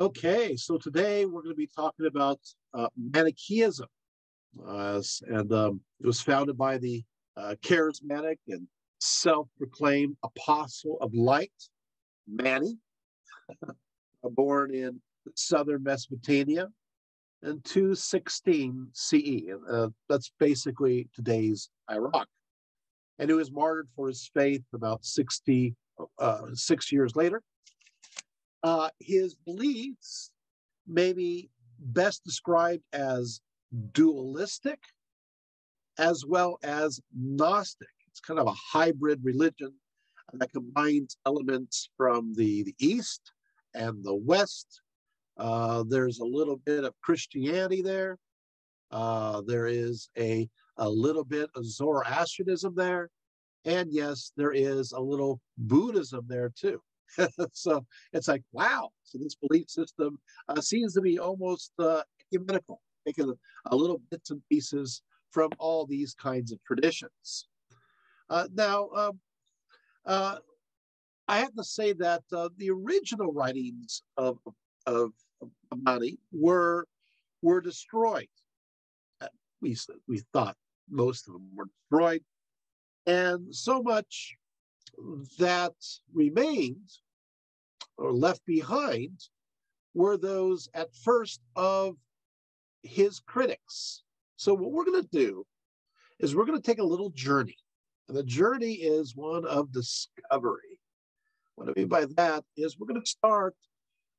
Okay, so today we're going to be talking about uh, Manichaeism. Uh, and um, it was founded by the uh, charismatic and self proclaimed apostle of light, Mani, born in southern Mesopotamia in 216 CE. Uh, that's basically today's Iraq. And he was martyred for his faith about 60, uh, six years later. Uh, his beliefs may be best described as dualistic as well as Gnostic. It's kind of a hybrid religion that combines elements from the, the East and the West. Uh, there's a little bit of Christianity there. Uh, there is a, a little bit of Zoroastrianism there. And yes, there is a little Buddhism there too. so it's like, wow. So this belief system uh, seems to be almost uh, ecumenical, taking a, little bits and pieces from all these kinds of traditions. Uh, now, um, uh, I have to say that uh, the original writings of, of, of Mani were, were destroyed. At least we thought most of them were destroyed. And so much that remained or left behind were those at first of his critics. So, what we're going to do is we're going to take a little journey. And the journey is one of discovery. What I mean by that is we're going to start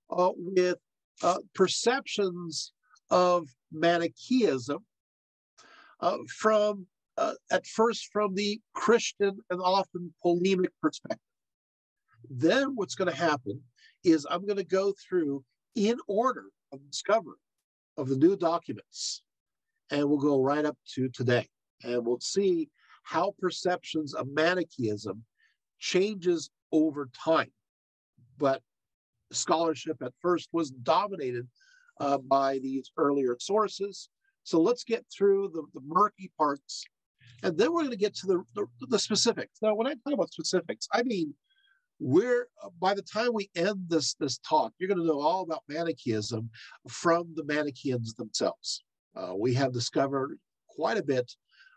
uh, with uh, perceptions of Manichaeism uh, from, uh, at first, from the Christian and often polemic perspective. Then what's going to happen is I'm going to go through in order of discovery of the new documents, and we'll go right up to today, and we'll see how perceptions of Manichaeism changes over time. But scholarship at first was dominated uh, by these earlier sources. So let's get through the, the murky parts, and then we're going to get to the, the, the specifics. Now, when I talk about specifics, I mean we're uh, by the time we end this this talk you're going to know all about manichaeism from the manichaeans themselves. Uh, we have discovered quite a bit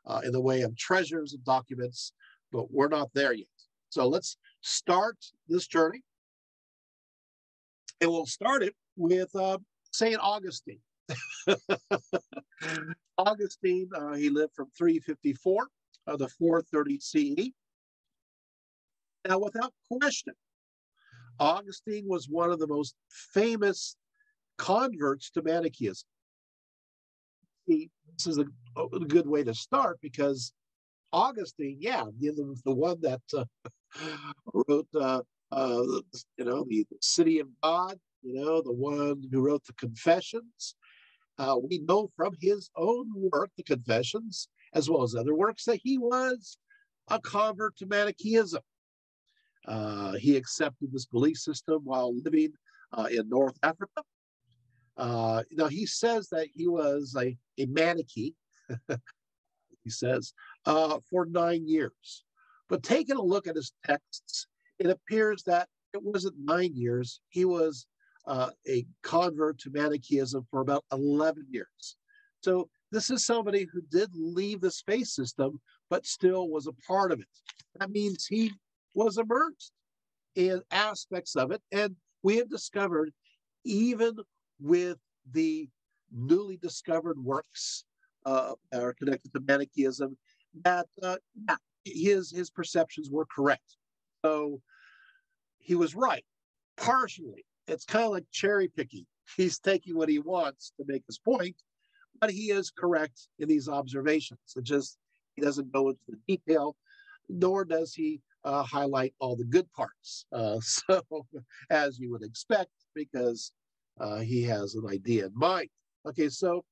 uh, in the way of treasures and documents but we're not there yet. So let's start this journey. And we'll start it with uh, saint augustine. Augustine uh, he lived from 354 uh, to 430 ce now, without question, Augustine was one of the most famous converts to Manichaeism. This is a, a, good way to start because Augustine, yeah, the, the one that uh, wrote, uh, uh, you know, the City of God, you know, the one who wrote the Confessions. Uh, we know from his own work, the Confessions, as well as other works, that he was a convert to Manichaeism. Uh, he accepted this belief system while living uh, in North Africa. Uh, now, he says that he was a, a Manichae, he says, uh, for nine years. But taking a look at his texts, it appears that it wasn't nine years. He was uh, a convert to Manichaeism for about 11 years. So this is somebody who did leave the space system, but still was a part of it. That means he was immersed in aspects of it. And we have discovered, even with the newly discovered works uh, are connected to Manichaeism, that uh, yeah, his his perceptions were correct. So he was right, partially. It's kind of like cherry picking. He's taking what he wants to make his point, but he is correct in these observations. It just he doesn't go into the detail, nor does he uh, highlight all the good parts. Uh, so, as you would expect, because uh, he has an idea in mind. Okay, so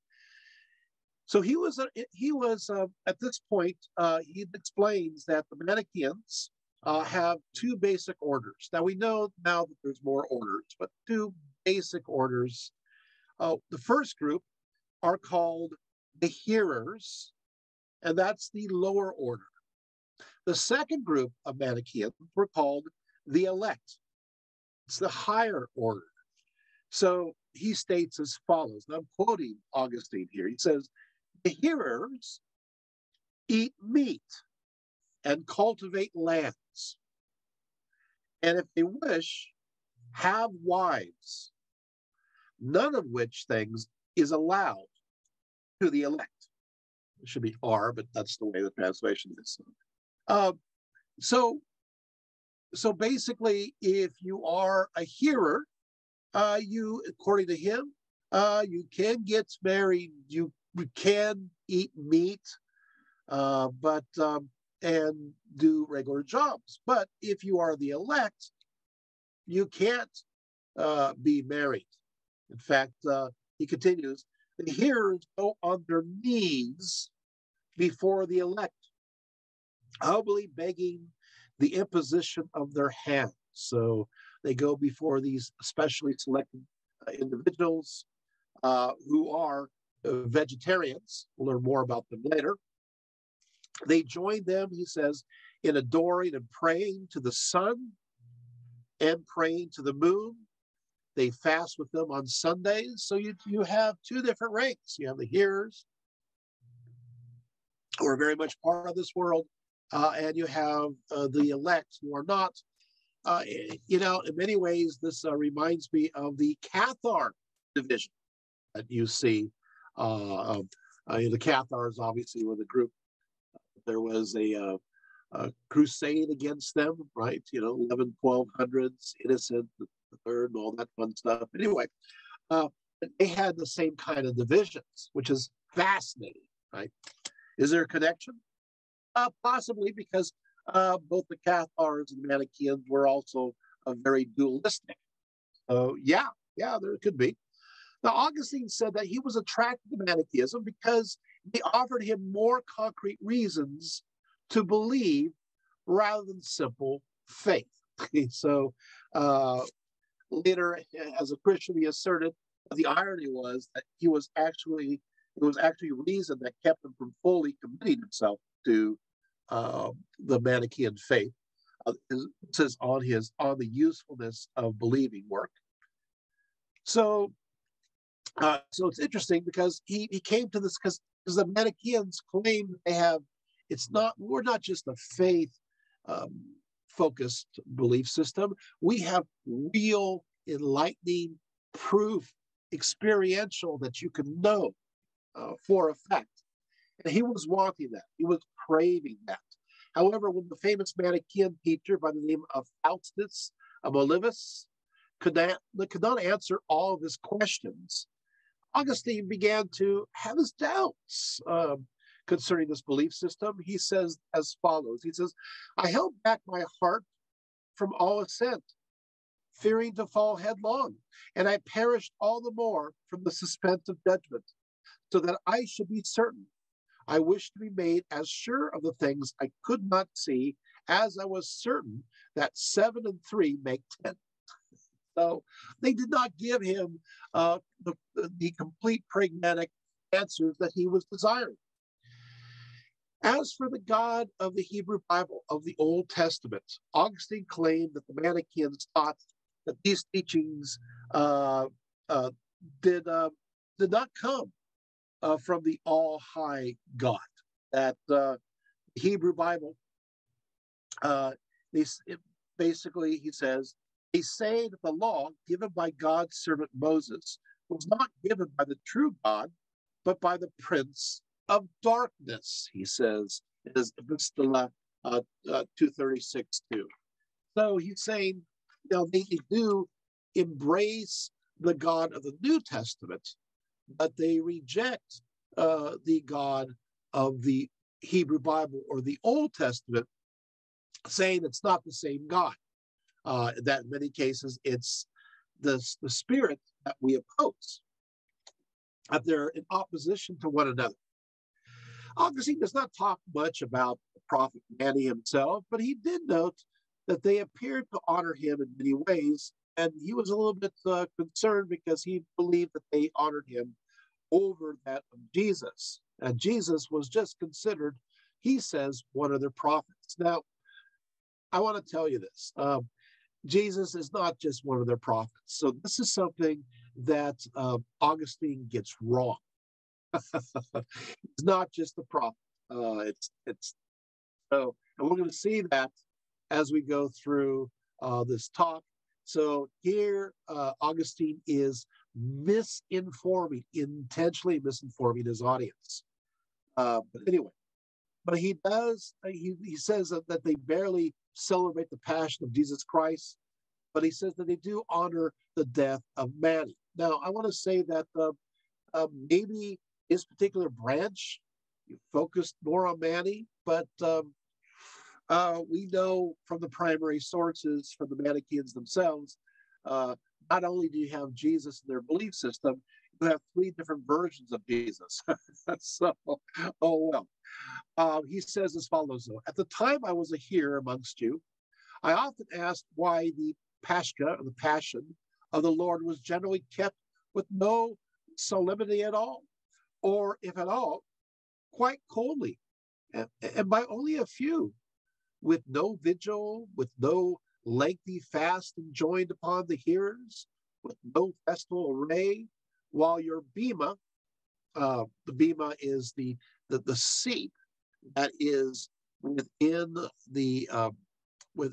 so he was uh, he was uh, at this point uh, he explains that the Manichaeans have two basic orders. Now we know now that there's more orders, but two basic orders. the first group are called the hearers, and that's the lower order. The second group of Manichaeans were called the elect. It's the higher order. So he states as follows, and I'm quoting Augustine here. He says, The hearers eat meat and cultivate lands, and if they wish, have wives, none of which things is allowed to the elect. It should be are, but that's the way the translation is. Uh, so, so basically, if you are a hearer, uh, you, according to him, uh, you can get married, you, can eat meat, uh, but um, and do regular jobs. But if you are the elect, you can't uh, be married. In fact, uh, he continues, the hearers go on their knees before the elect, humbly begging the imposition of their hands. So they go before these specially selected uh, individuals uh, who are uh, vegetarians. We'll learn more about them later. They join them, he says, in adoring and praying to the sun and praying to the moon. They fast with them on Sundays. So you, you have two different ranks. You have the hearers who are very much part of this world, uh, and you have uh, the elect who are not. Uh, you know, in many ways, this uh, reminds me of the Cathar division that you see. Uh, uh, the Cathars obviously were the group. There was a, a, crusade against them, right? You know, 11, 1200s, Innocent the third, all that fun stuff. Anyway, they had the same kind of divisions, which is fascinating, right? Is there a connection? Uh, possibly because uh, both the Cathars and the Manichaeans were also uh, very dualistic. So, yeah, yeah, there could be. Now, Augustine said that he was attracted to Manichaeism because they offered him more concrete reasons to believe rather than simple faith. so, uh, later, as a Christian, he asserted the irony was that he was actually it was actually reason that kept him from fully committing himself to uh, the Manichaean faith. Uh, it says on his on the usefulness of believing work. So, uh, so it's interesting because he he came to this because the Manichaeans claim they have. It's not we're not just a faith um, focused belief system. We have real enlightening proof, experiential that you can know uh, for effect. And he was wanting that. He was craving that. However, when the famous Manichaean teacher by the name of Faustus of Olivus could not, could not answer all of his questions, Augustine began to have his doubts um, concerning this belief system. He says as follows He says, I held back my heart from all assent, fearing to fall headlong, and I perished all the more from the suspense of judgment so that I should be certain. I wish to be made as sure of the things I could not see as I was certain that seven and three make ten. So they did not give him uh, the, the complete pragmatic answers that he was desiring. As for the God of the Hebrew Bible of the Old Testament, Augustine claimed that the Manichaeans taught that these teachings uh, uh, did, uh, did not come uh, from the All High God. That uh, Hebrew Bible, uh, they, basically, he says, they say that the law given by God's servant Moses was not given by the true God, but by the prince of darkness, he says, is Epistola uh, uh, 236 2. So he's saying, you know, they do embrace the God of the New Testament, but they reject uh, the God of the Hebrew Bible or the Old Testament, saying it's not the same God. Uh, that in many cases it's the, the spirit that we oppose, that they're in opposition to one another. Augustine does not talk much about the prophet Mani himself, but he did note that they appeared to honor him in many ways, and he was a little bit uh, concerned because he believed that they honored him over that of Jesus. And Jesus was just considered, he says, one of their prophets. Now, I want to tell you this um, Jesus is not just one of their prophets. So, this is something that uh, Augustine gets wrong. it's not just the prophet. Uh, it's it's so, and we're going to see that as we go through uh, this talk. So here, uh, Augustine is misinforming, intentionally misinforming his audience. Uh, but anyway, but he does, uh, he, he says that, that they barely celebrate the passion of Jesus Christ, but he says that they do honor the death of Mani. Now, I want to say that uh, uh, maybe his particular branch focused more on Mani, but um, uh, we know from the primary sources, from the Manichaeans themselves, uh, not only do you have Jesus in their belief system, you have three different versions of Jesus. so, oh well. Uh, he says as follows though At the time I was a hearer amongst you, I often asked why the Pascha, or the Passion of the Lord, was generally kept with no solemnity at all, or if at all, quite coldly, and, and by only a few with no vigil, with no lengthy fast enjoined upon the hearers, with no festival array, while your bema, uh, the bema is the, the, the seat that is within the uh, with,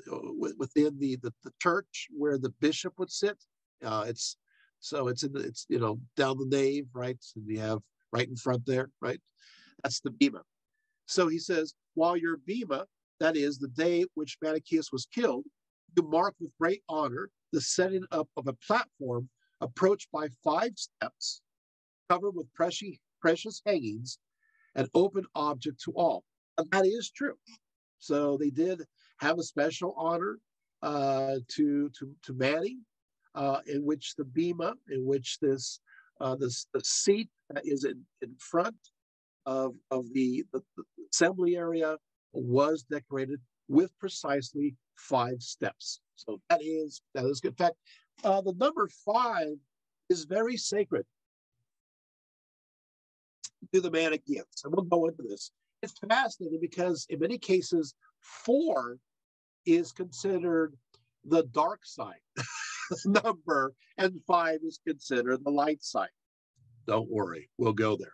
within the, the, the church where the bishop would sit. Uh, it's so it's in the, it's you know down the nave, right? And you have right in front there, right? That's the bema. So he says, while your bema that is, the day which Manichaeus was killed, you mark with great honor the setting up of a platform approached by five steps, covered with precious, precious hangings, an open object to all. And that is true. So they did have a special honor uh, to, to, to Mani, uh, in which the bema, in which this, uh, this the seat is in, in front of, of the, the, the assembly area was decorated with precisely five steps. So that is that is good. In fact, uh, the number five is very sacred to the Manichaeans, and we'll go into this. It's fascinating because in many cases, four is considered the dark side number, and five is considered the light side. Don't worry, we'll go there.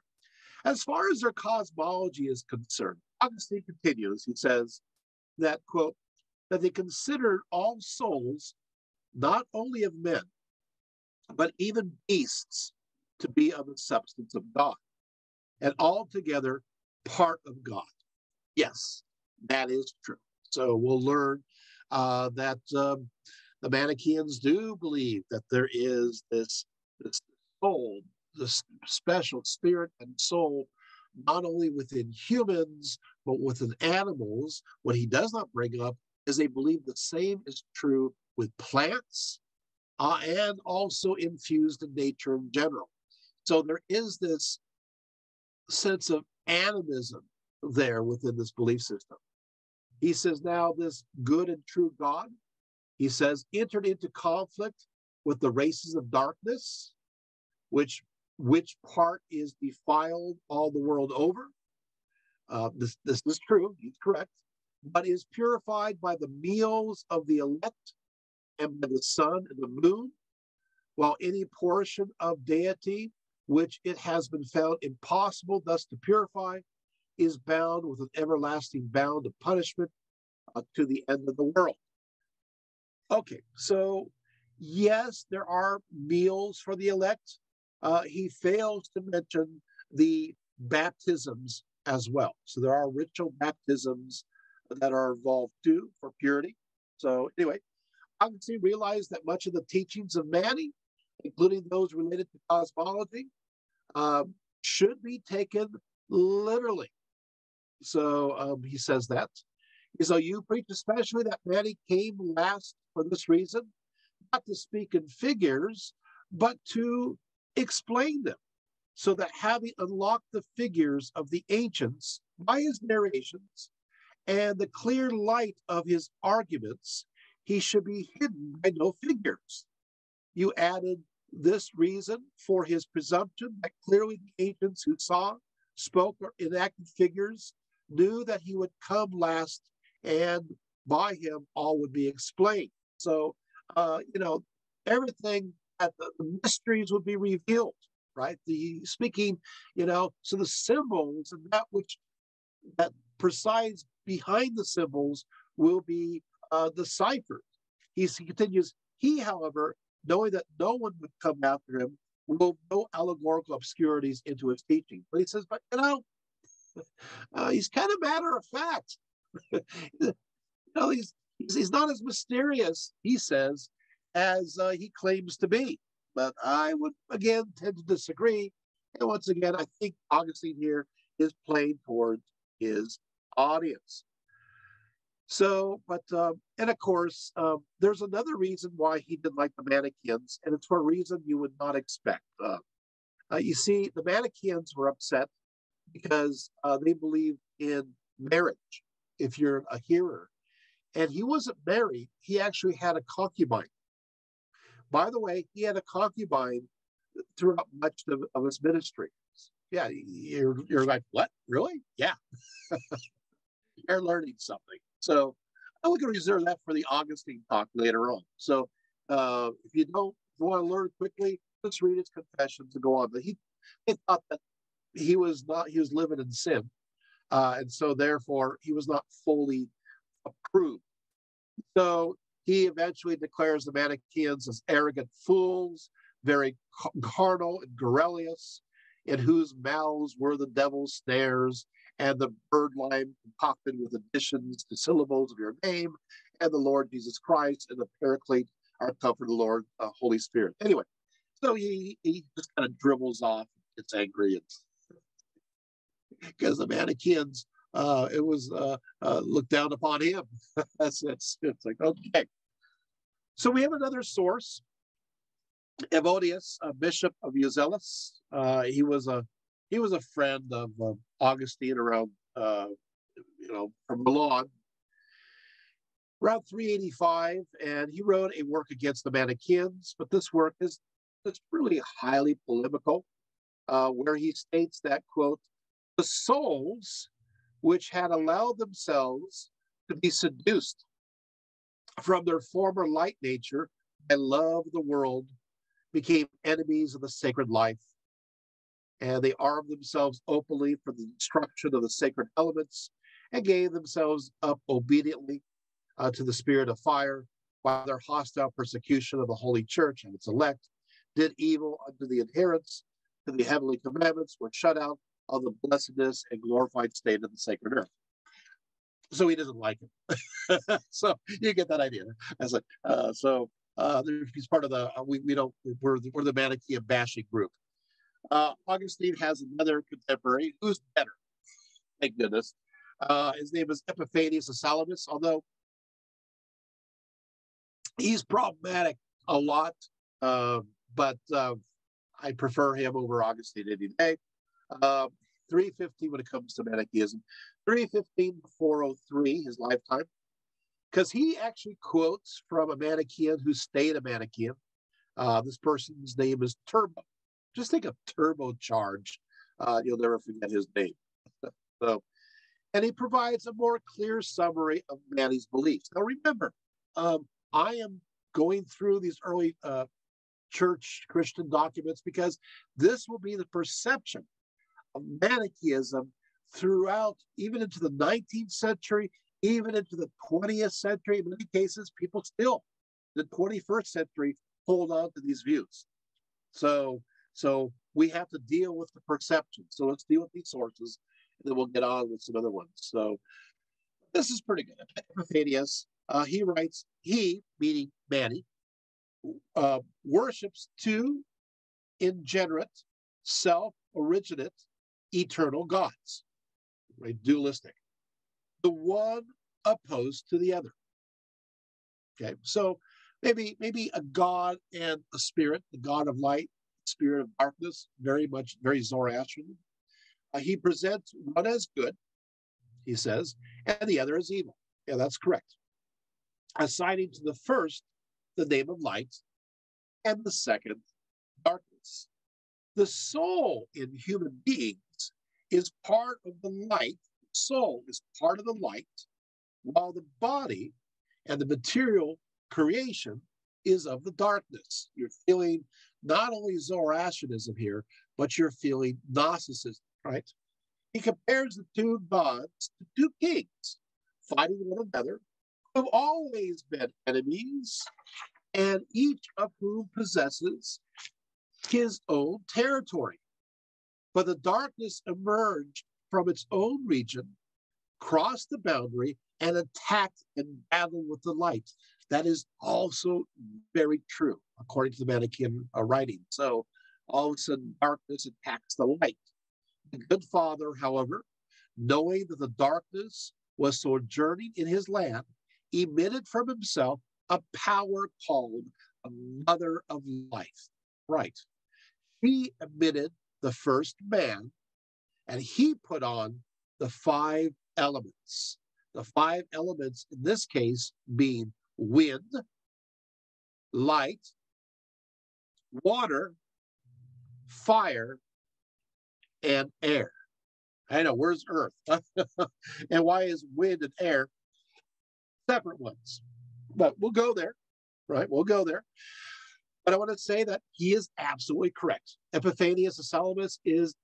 As far as their cosmology is concerned, Augustine continues, he says that, quote, that they considered all souls, not only of men, but even beasts, to be of the substance of God, and altogether part of God. Yes, that is true. So we'll learn uh, that um, the Manichaeans do believe that there is this, this soul, this special spirit and soul not only within humans, but within animals. What he does not bring up is they believe the same is true with plants uh, and also infused in nature in general. So there is this sense of animism there within this belief system. He says now this good and true God, he says, entered into conflict with the races of darkness, which which part is defiled all the world over. Uh, this, this is true, he's correct, but is purified by the meals of the elect and by the sun and the moon, while any portion of deity which it has been found impossible thus to purify is bound with an everlasting bound of punishment uh, to the end of the world. Okay, so yes, there are meals for the elect, uh, he fails to mention the baptisms as well. So there are ritual baptisms that are involved too for purity. So anyway, Augustine realized that much of the teachings of Mani, including those related to cosmology, um, should be taken literally. So um, he says that. So you preach especially that Mani came last for this reason, not to speak in figures, but to explain them so that having unlocked the figures of the ancients by his narrations and the clear light of his arguments, he should be hidden by no figures. You added this reason for his presumption that clearly the ancients who saw, spoke, or enacted figures knew that he would come last and by him all would be explained. So, uh, you know, everything that the, the mysteries would be revealed, right? The speaking, you know, so the symbols and that which that presides behind the symbols will be uh, deciphered. He continues, he, however, knowing that no one would come after him, will no allegorical obscurities into his teaching. But he says, but you know, uh, he's kind of matter of fact. you know, he's, he's, he's not as mysterious, he says, as uh, he claims to be. But I would again tend to disagree. And once again, I think Augustine here is playing towards his audience. So, but, um, and of course, um, there's another reason why he didn't like the Manichaeans, and it's for a reason you would not expect. Uh, uh, you see, the Manichaeans were upset because uh, they believed in marriage if you're a hearer. And he wasn't married, he actually had a concubine. By the way, he had a concubine throughout much of, of his ministry. Yeah, you're, you're like, what? Really? Yeah. you're learning something. So I'm going to reserve that for the Augustine talk later on. So uh, if you don't want to learn quickly, just read his confessions and go on. But he, he thought that he was not he was living in sin, uh, and so therefore he was not fully approved. So he eventually declares the Manichaeans as arrogant fools, very carnal and garrulous, in whose mouths were the devil's snares, and the birdlime concocted with additions to syllables of your name, and the Lord Jesus Christ and the Paraclete, our comfort, the Lord, uh, Holy Spirit. Anyway, so he, he just kind of dribbles off, gets angry, because the Manichaeans, uh, it was uh, uh, looked down upon him. that's, that's it's like okay. So we have another source, Evodius, a bishop of Uzalis. Uh, he was a he was a friend of uh, Augustine around, uh, you know, from Milan, around 385, and he wrote a work against the Manichaeans. But this work is it's really highly polemical, uh, where he states that quote, the souls which had allowed themselves to be seduced from their former light nature and love of the world became enemies of the sacred life. And they armed themselves openly for the destruction of the sacred elements and gave themselves up obediently uh, to the spirit of fire while their hostile persecution of the holy church and its elect did evil unto the adherents to the heavenly commandments were shut out of the blessedness and glorified state of the sacred earth so he doesn't like it so you get that idea as uh, so uh, he's part of the uh, we, we don't we're, we're the manichaean bashing group uh, Augustine has another contemporary who's better. Thank goodness. Uh, his name is Epiphanius of Salamis, although he's problematic a lot, uh, but uh, I prefer him over Augustine any day. Uh, 350 when it comes to Manichaeism, 315 to 403, his lifetime, because he actually quotes from a Manichaean who stayed a Manichaean. Uh, this person's name is Turbo. Just think of turbocharge. Uh, you'll never forget his name. so, and he provides a more clear summary of Mani's beliefs. Now, remember, um, I am going through these early uh, church Christian documents because this will be the perception of Manichaeism throughout, even into the 19th century, even into the 20th century. In many cases, people still, the 21st century, hold on to these views. So so we have to deal with the perception. So let's deal with these sources, and then we'll get on with some other ones. So this is pretty good. Epiphanius, uh, he writes, he, meaning Mani, uh, worships two ingenerate, self-originate, eternal gods, right? Dualistic. The one opposed to the other. Okay, so maybe maybe a god and a spirit, the god of light, spirit of darkness, very much, very Zoroastrian. Uh, he presents one as good, he says, and the other as evil. Yeah, that's correct. Assigning to the first the name of light and the second darkness. The soul in human beings is part of the light. Soul is part of the light, while the body and the material creation is of the darkness. You're feeling not only Zoroastrianism here, but you're feeling Gnosticism, right? He compares the two gods to two kings fighting one another, who have always been enemies, and each of whom possesses his own territory. But the darkness emerged from its own region, crossed the boundary, and attacked and battled with the light. That is also very true, according to the Manichaean uh, writing. So all of a sudden, darkness attacks the light. The good father, however, knowing that the darkness was sojourning in his land, emitted from himself a power called a mother of life. Right. He emitted the first man, and he put on the five elements. The five elements in this case being wind, light, water, fire, and air. I know, where's earth? and why is wind and air separate ones? But we'll go there, right? We'll go there. But I want to say that he is absolutely correct. Epiphanius of Salamis is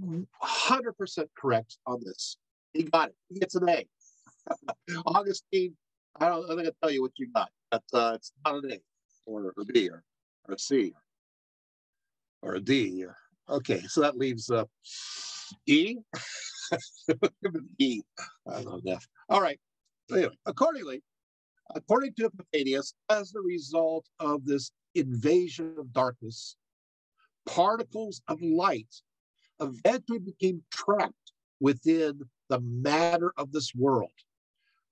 100% correct on this. He got it. He gets an A. Augustine, I don't, I'm going to tell you what you got. But, uh, it's not an A or a B or, or a C or a D. Okay, so that leaves uh, E. e. I love that. All right. So Anyway, accordingly, according to Epiphanius, as a result of this invasion of darkness, particles of light eventually became trapped within the matter of this world,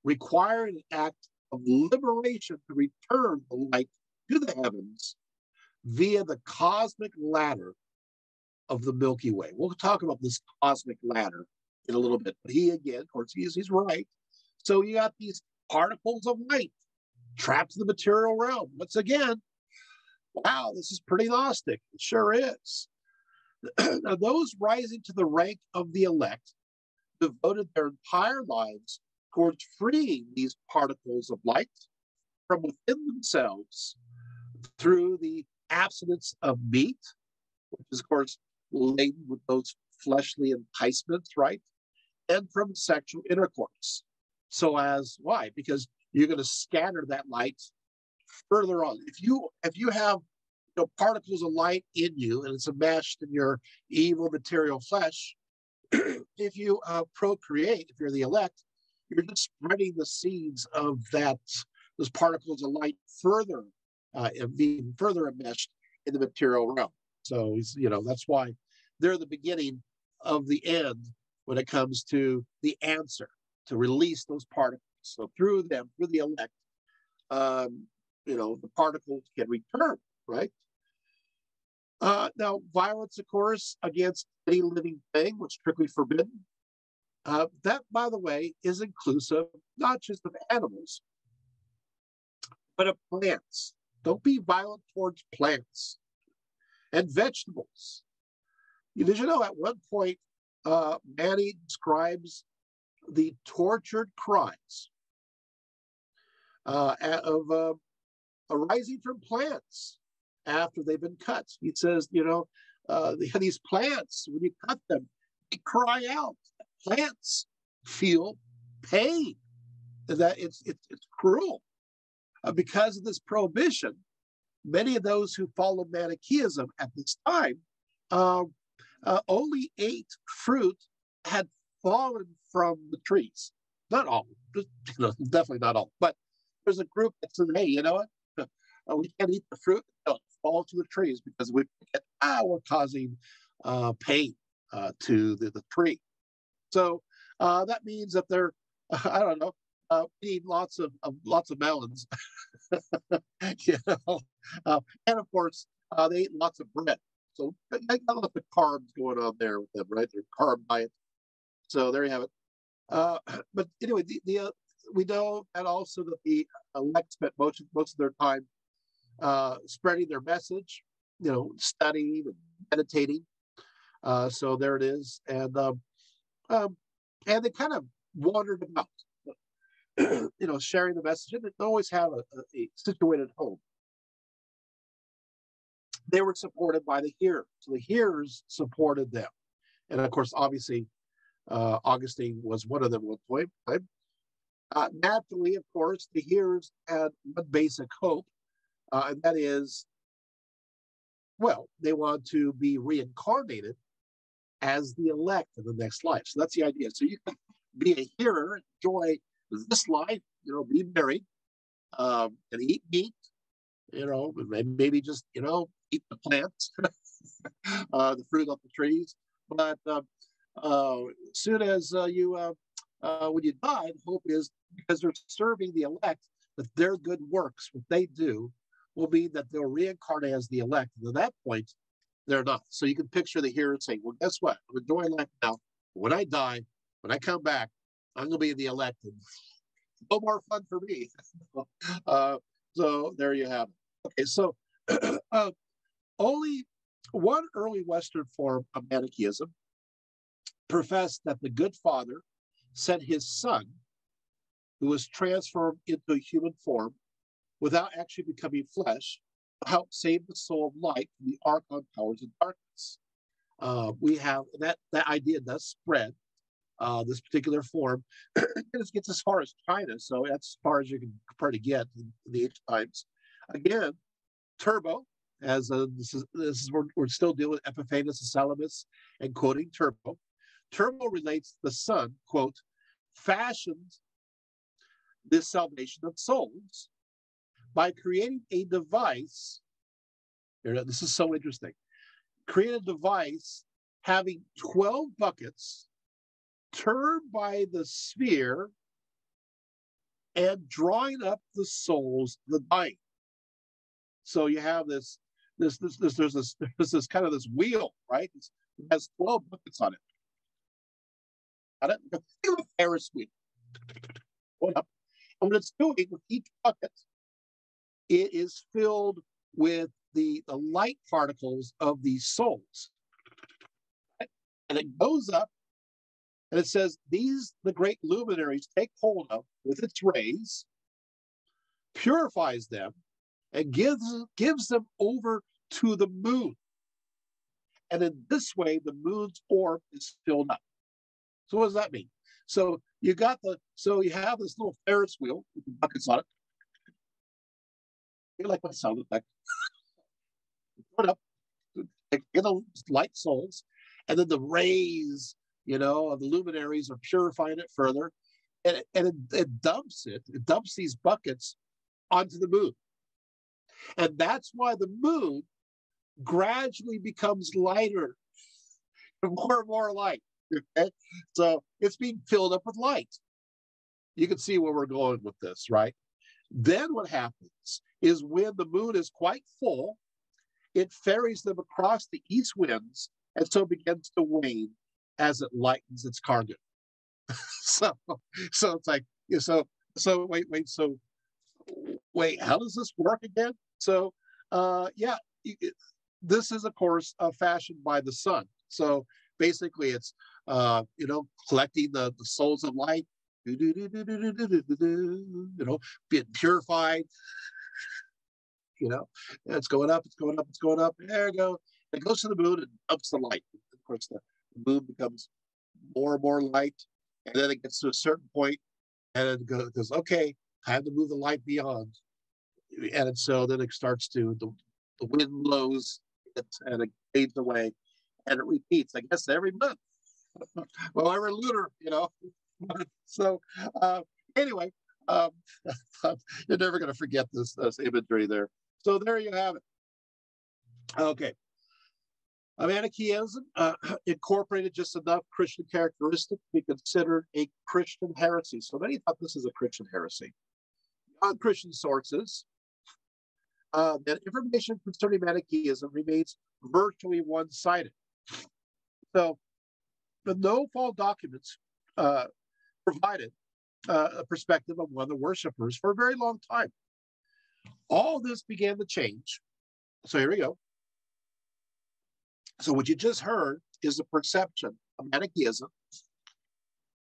requiring an act of liberation to return the light to the heavens via the cosmic ladder of the Milky Way. We'll talk about this cosmic ladder in a little bit, but he again, of course, he's, he's right. So you got these particles of light trapped in the material realm. Once again, wow, this is pretty Gnostic. It sure is. now, those rising to the rank of the elect devoted their entire lives towards freeing these particles of light from within themselves through the abstinence of meat, which is, of course, laden with those fleshly enticements, right? And from sexual intercourse. So as why? Because you're going to scatter that light further on. If you if you have you know, particles of light in you and it's enmeshed in your evil material flesh, if you uh, procreate, if you're the elect, you're just spreading the seeds of that those particles of light further, uh, being further enmeshed in the material realm. So you know that's why they're the beginning of the end when it comes to the answer to release those particles. So through them, through the elect, um, you know, the particles can return, right? Uh, now, violence, of course, against any living thing was strictly forbidden. Uh, that, by the way, is inclusive not just of animals, but of plants. Don't be violent towards plants and vegetables. Did you know at one point, uh, Mani describes the tortured cries uh, of uh, arising from plants after they've been cut. He says, you know, uh, these plants, when you cut them, they cry out. Plants feel pain. That it's it's, it's cruel. Uh, because of this prohibition, many of those who followed Manichaeism at this time um, uh, only ate fruit had fallen from the trees. Not all, just, you know, definitely not all. But there's a group that says, hey, you know what? Uh, we can't eat the fruit until it falls to the trees because we get, ah, we're causing uh, pain uh, to the, the tree. So uh, that means that they're, I don't know, uh, eating lots of, of lots of melons, you know, uh, and of course uh, they eat lots of bread. So they got lots of carbs going on there with them, right? Their carb diet. So there you have it. Uh, but anyway, the, the uh, we know that also that the elect spent most, most of their time uh, spreading their message, you know, studying and meditating. Uh, so there it is, and um, um, and they kind of wandered about, you know, sharing the message. They always have a, a, situated home. they were supported by the hearers. So the hearers supported them. And of course, obviously, uh, Augustine was one of them at one point. Uh, naturally, of course, the hearers had one basic hope, uh, and that is, well, they want to be reincarnated as the elect in the next life. So that's the idea. So you can be a hearer, enjoy this life, you know, be married, um, and eat meat, you know, maybe just, you know, eat the plants, uh, the fruit off the trees. But uh, uh, soon as uh, you, uh, uh, when you die, the hope is because they're serving the elect, that their good works, what they do, will be that they'll reincarnate as the elect. And at that point, they're not. So you can picture the hearer saying, well, guess what? I'm enjoying life now. When I die, when I come back, I'm going to be the elected. No more fun for me. uh, so there you have it. Okay, so uh, only one early Western form of Manichaeism professed that the good father sent his son, who was transformed into a human form without actually becoming flesh, help save the soul of light from the archon powers of darkness. Uh, we have that that idea does spread. Uh, this particular form it gets as far as China, so that's as far as you can probably get in, the ancient times. Again, Turbo, as a, this is this is we're, we're still dealing with Epiphanius and Salamis and quoting Turbo. Turbo relates the sun, quote, fashioned this salvation of souls by creating a device. This is so interesting. Create a device having 12 buckets turned by the sphere and drawing up the souls, the dying. So you have this, this, this, this there's this, there's this kind of this wheel, right? It's, it has 12 buckets on it. Got it? A Ferris wheel. Up. And what it's doing with each bucket, it is filled with the, the light particles of these souls. And it goes up and it says, These the great luminaries take hold of with its rays, purifies them, and gives, gives them over to the moon. And in this way, the moon's orb is filled up. So what does that mean? So you got the so you have this little Ferris wheel with the buckets on it. You like my sound effect. Put up, get the light souls, and then the rays, you know, of the luminaries are purifying it further, and it, and it, it dumps it. It dumps these buckets onto the moon, and that's why the moon gradually becomes lighter, more and more light. Okay? So it's being filled up with light. You can see where we're going with this, right? Then what happens is when the moon is quite full, it ferries them across the east winds and so begins to wane as it lightens its cargo. so, so it's like, so, so wait, wait, so wait, how does this work again? So, uh, yeah, it, this is of course uh, fashioned by the sun. So basically, it's uh, you know, collecting the, the souls of light, you know, being purified. You know, it's going up, it's going up, it's going up. There you go. It goes to the moon and ups the light. Of course, the moon becomes more and more light, and then it gets to a certain point, and it goes, okay, time to move the light beyond. And so then it starts to the, the wind blows it and it fades away, and it repeats. I guess every month well, every lunar, you know. So uh, anyway, um, you're never going to forget this, this imagery there. So there you have it. Okay. Manichaeism uh, incorporated just enough Christian characteristics to be considered a Christian heresy. So many thought this is a Christian heresy. On Christian sources, uh, that information concerning Manichaeism remains virtually one-sided. So the no-fault documents uh, provided uh, a perspective of one of the worshippers for a very long time. All this began to change. So here we go. So what you just heard is the perception of Manichaeism.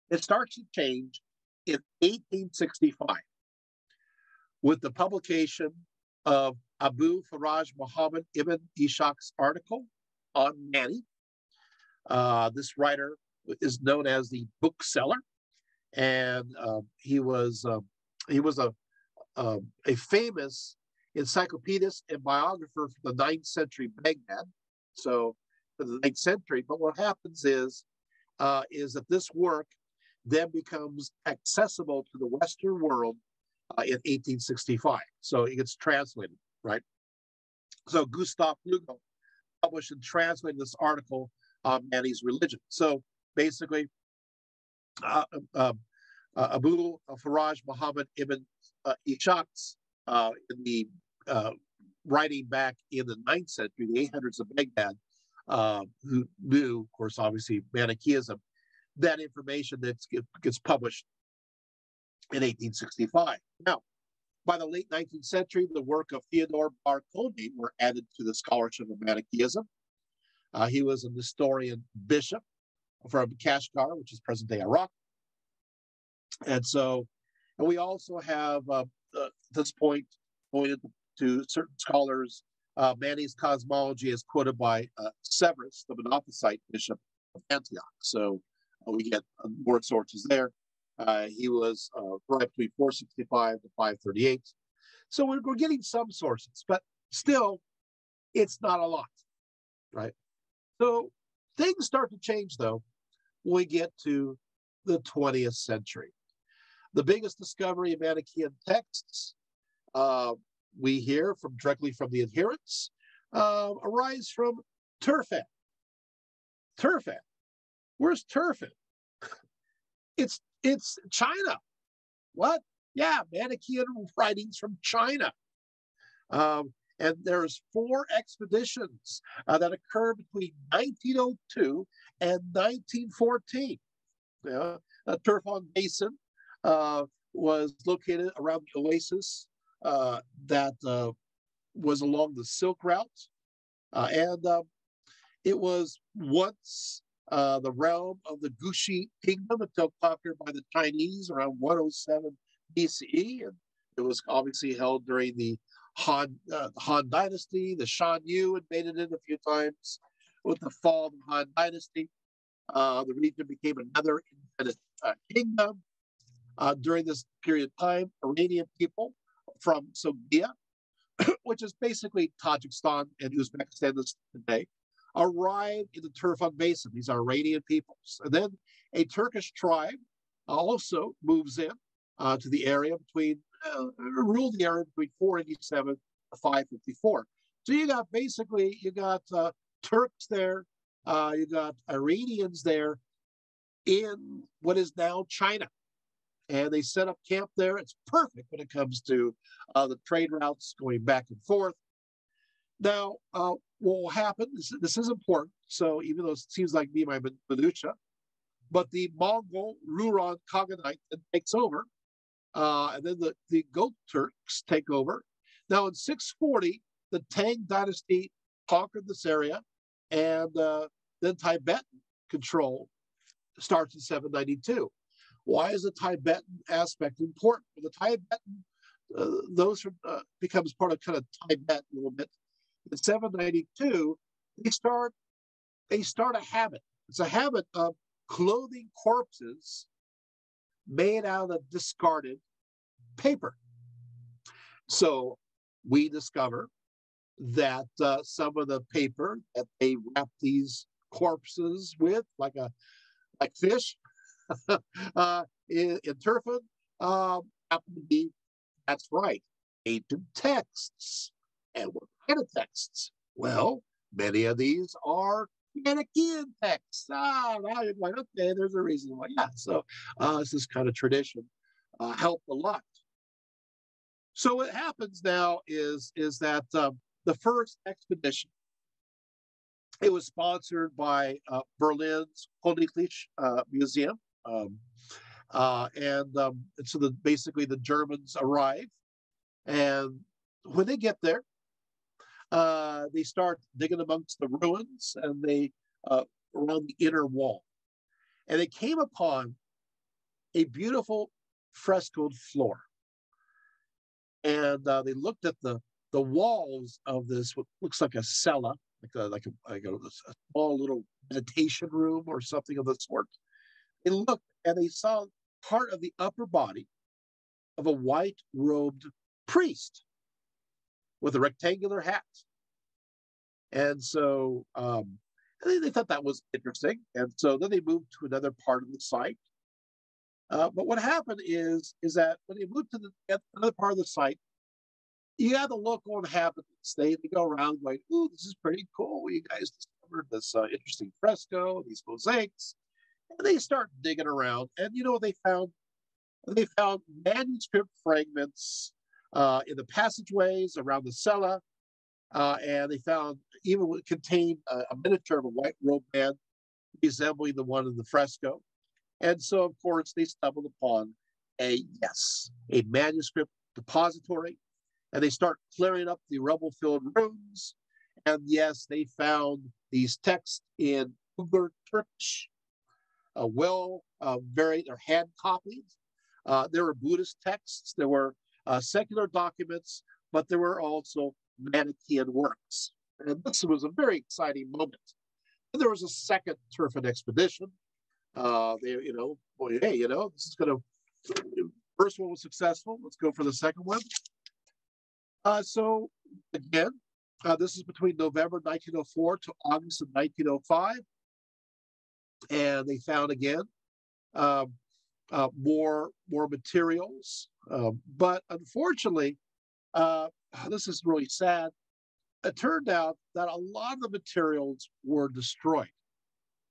It starts to change in 1865 with the publication of Abu Faraj Muhammad ibn Ishaq's article on Mani. Uh, this writer is known as the bookseller, and uh, he was uh, he was a um, a famous encyclopedist and biographer from the ninth century Baghdad. So, for the ninth century. But what happens is uh, is that this work then becomes accessible to the Western world uh, in 1865. So it gets translated, right? So Gustav Flugel published and translated this article on Mani's religion. So basically, uh, uh, uh, Abu Faraj Muhammad ibn uh, Ishaq's uh, in the uh, writing back in the ninth century, the 800s of Baghdad, who knew, of course, obviously Manichaeism, that information that gets published in 1865. Now, by the late 19th century, the work of Theodore Bar were added to the scholarship of Manichaeism. Uh, he was an historian bishop from Kashgar, which is present day Iraq. And so, and we also have uh, uh, this point pointed to certain scholars. Uh, Mani's cosmology is quoted by uh, Severus, the Monophysite bishop of Antioch. So uh, we get uh, more sources there. He was right between 465 to 538. So we're, we're getting some sources, but still, it's not a lot, right? So things start to change though we get to the 20th century. The biggest discovery of Manichaean texts uh, we hear from directly from the adherents uh, arise from Turfan. Turfan. Where's Turfan? It's it's China. What? Yeah, Manichaean writings from China. Um, and there's four expeditions uh, that occur between 1902 and 1914. Yeah, Turfan Basin uh, was located around the oasis uh, that uh, was along the Silk Route. Uh, and um, it was once uh, the realm of the Gushi kingdom until conquered by the Chinese around 107 BCE. And it was obviously held during the Han, Han Dynasty. The Shan Yu invaded it a few times. With the fall of the Han Dynasty, uh, the region became another independent uh, kingdom. Uh, during this period of time, Iranian people from Sogdia, which is basically Tajikistan and Uzbekistan today, arrived in the Turfan Basin. These are Iranian peoples. And then a Turkish tribe also moves in uh, to the area between, uh, ruled the area between 487 to 554. So you got basically, you got uh, Turks there, uh, you got Iranians there in what is now China. And they set up camp there. It's perfect when it comes to uh, the trade routes going back and forth. Now, uh, what will happen, this, this is important. So even though it seems like me, my minutia, but the Mongol Rouran Khaganate takes over, uh, and then the, the Gold Turks take over. Now in 640, the Tang dynasty conquered this area, and uh, then Tibetan control starts in 792. Why is the Tibetan aspect important? Well, the Tibetan, uh, those from, uh, becomes part of kind of Tibet a little bit in 792, they start they start a habit. It's a habit of clothing corpses made out of discarded paper. So we discover that uh, some of the paper that they wrap these corpses with, like a like fish, uh, in, in Turfan, um, happen to be that's right, ancient texts. And what kind of texts? Well, many of these are Manichaean texts. Ah, now you're going, okay, there's a reason why. Yeah, so uh, this kind of tradition uh, helped a lot. So what happens now is, is that um, the first expedition, it was sponsored by uh, Berlin's Königlich uh, Museum. Um, uh, and, um, and so the, basically the Germans arrive. And when they get there, uh, they start digging amongst the ruins and they uh, around the inner wall. And they came upon a beautiful frescoed floor. And uh, they looked at the the walls of this what looks like a cella, like a like a, like a, a small little meditation room or something of the sort. They looked and they saw part of the upper body of a white robed priest with a rectangular hat. And so um, they, they, thought that was interesting. And so then they moved to another part of the site. Uh, but what happened is, is that when they moved to the another part of the site, you had the local inhabitants. They, they go around going, "Ooh, this is pretty cool. You guys discovered this uh, interesting fresco, these mosaics." And they start digging around, and you know they found? They found manuscript fragments uh, in the passageways around the cella, uh, and they found even contained a, a miniature of a white robed man resembling the one in the fresco. And so, of course, they stumbled upon a yes, a manuscript depository, and they start clearing up the rubble-filled rooms. And yes, they found these texts in Uyghur Turkish, uh, well, uh, very, they're hand copied. Uh, there were Buddhist texts, there were uh, secular documents, but there were also Manichaean works. And this was a very exciting moment. And there was a second Turfan expedition. Uh, they, you know, boy, hey, you know, this is going to, first one was successful. Let's go for the second one. Uh, so again, uh, this is between November 1904 to August of 1905. And they found again um, uh, more more materials. Um, but unfortunately, uh, this is really sad. It turned out that a lot of the materials were destroyed.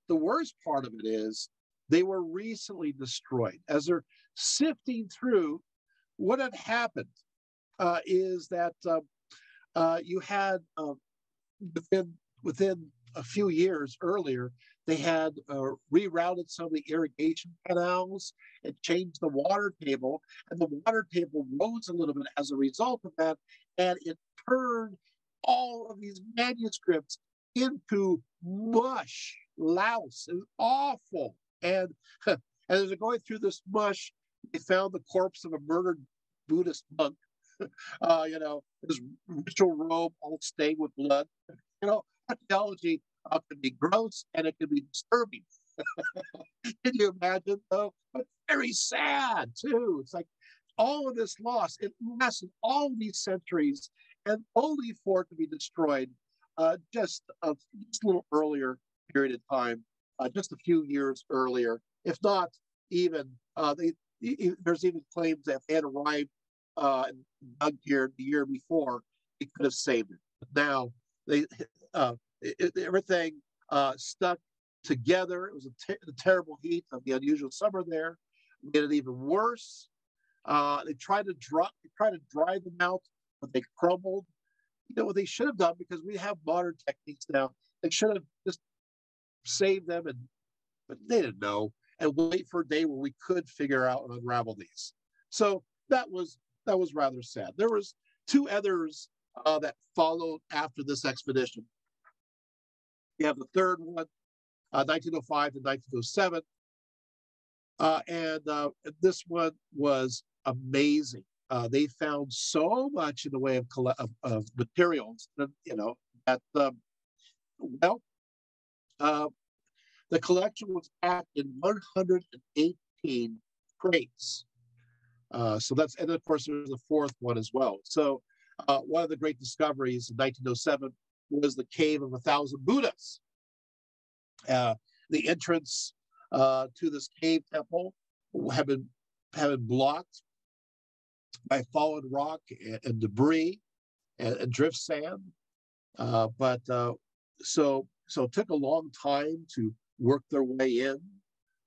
The worst part of it is they were recently destroyed. As they're sifting through, what had happened uh, is that uh, uh you had uh, within within a few years earlier, they had uh, rerouted some of the irrigation canals and changed the water table, and the water table rose a little bit as a result of that, and it turned all of these manuscripts into mush, louse, and awful. And, and as they're going through this mush, they found the corpse of a murdered Buddhist monk. Uh, you know, his ritual robe all stained with blood. You know, archaeology uh, can be gross and it can be disturbing. can you imagine though? But very sad too. It's like all of this loss, it lasted all these centuries and only for it to be destroyed uh, just, a, just a little earlier period of time, uh, just a few years earlier, if not even, uh, they, there's even claims that they had arrived uh, dug here the year before, it could have saved it. Now they uh, it, everything uh, stuck together. It was a ter- the terrible heat of the unusual summer there made it even worse. Uh, they tried to dry, they tried to dry them out, but they crumbled. You know what they should have done because we have modern techniques now. They should have just saved them, and but they didn't know, and wait for a day where we could figure out and unravel these. So that was that was rather sad. There was two others uh, that followed after this expedition. You have the third one, uh, 1905 to 1907. Uh, and uh, this one was amazing. Uh, they found so much in the way of, of, of materials, you know, that, um, well, uh, the collection was packed in 118 crates. Uh, so that's, and of course, there's a fourth one as well. So uh, one of the great discoveries in 1907 was the cave of a thousand Buddhas. Uh, the entrance uh, to this cave temple have been have been blocked by fallen rock and, and debris and, and, drift sand. Uh, but so so it took a long time to work their way in.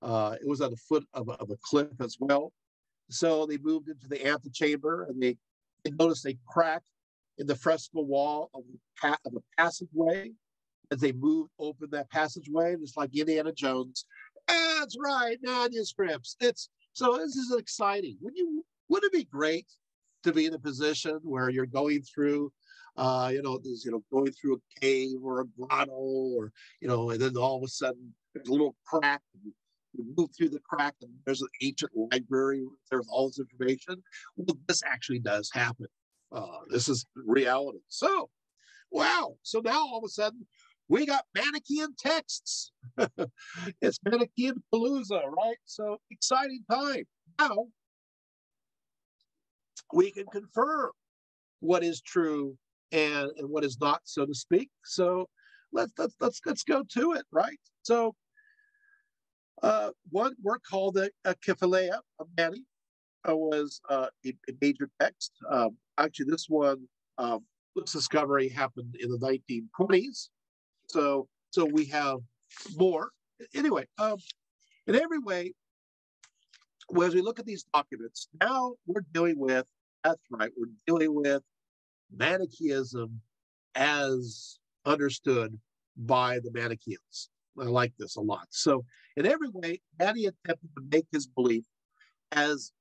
It was at the foot of of a cliff as well. So they moved into the antechamber and they, they noticed a crack in the fresco wall of, of a passageway as they moved open that passageway. It's like Indiana Jones. That's right, manuscripts. It's so this is exciting. Would you wouldn't it be great to be in a position where you're going through uh, you know, you know, going through a cave or a grotto or, you know, and then all of a sudden there's a little crack. And you move through the crack and there's an ancient library. There's all this information. Well, this actually does happen. Uh, this is reality. So, wow. So now all of a sudden, we got Manichaean texts. it's Manichaean Palooza, right? So exciting time. Now we can confirm what is true and, and what is not, so to speak. So let's let's let's let's go to it, right? So uh, one work called a, a of Mani uh, was uh, a, a, major text. Um, actually, this one, um, this discovery happened in the 1920s. So, so we have more. Anyway, um, in every way, well, as we look at these documents, now we're dealing with, that's right, we're dealing with Manichaeism as understood by the Manichaeans. I like this a lot. So, in every way, Mani attempted to make his belief as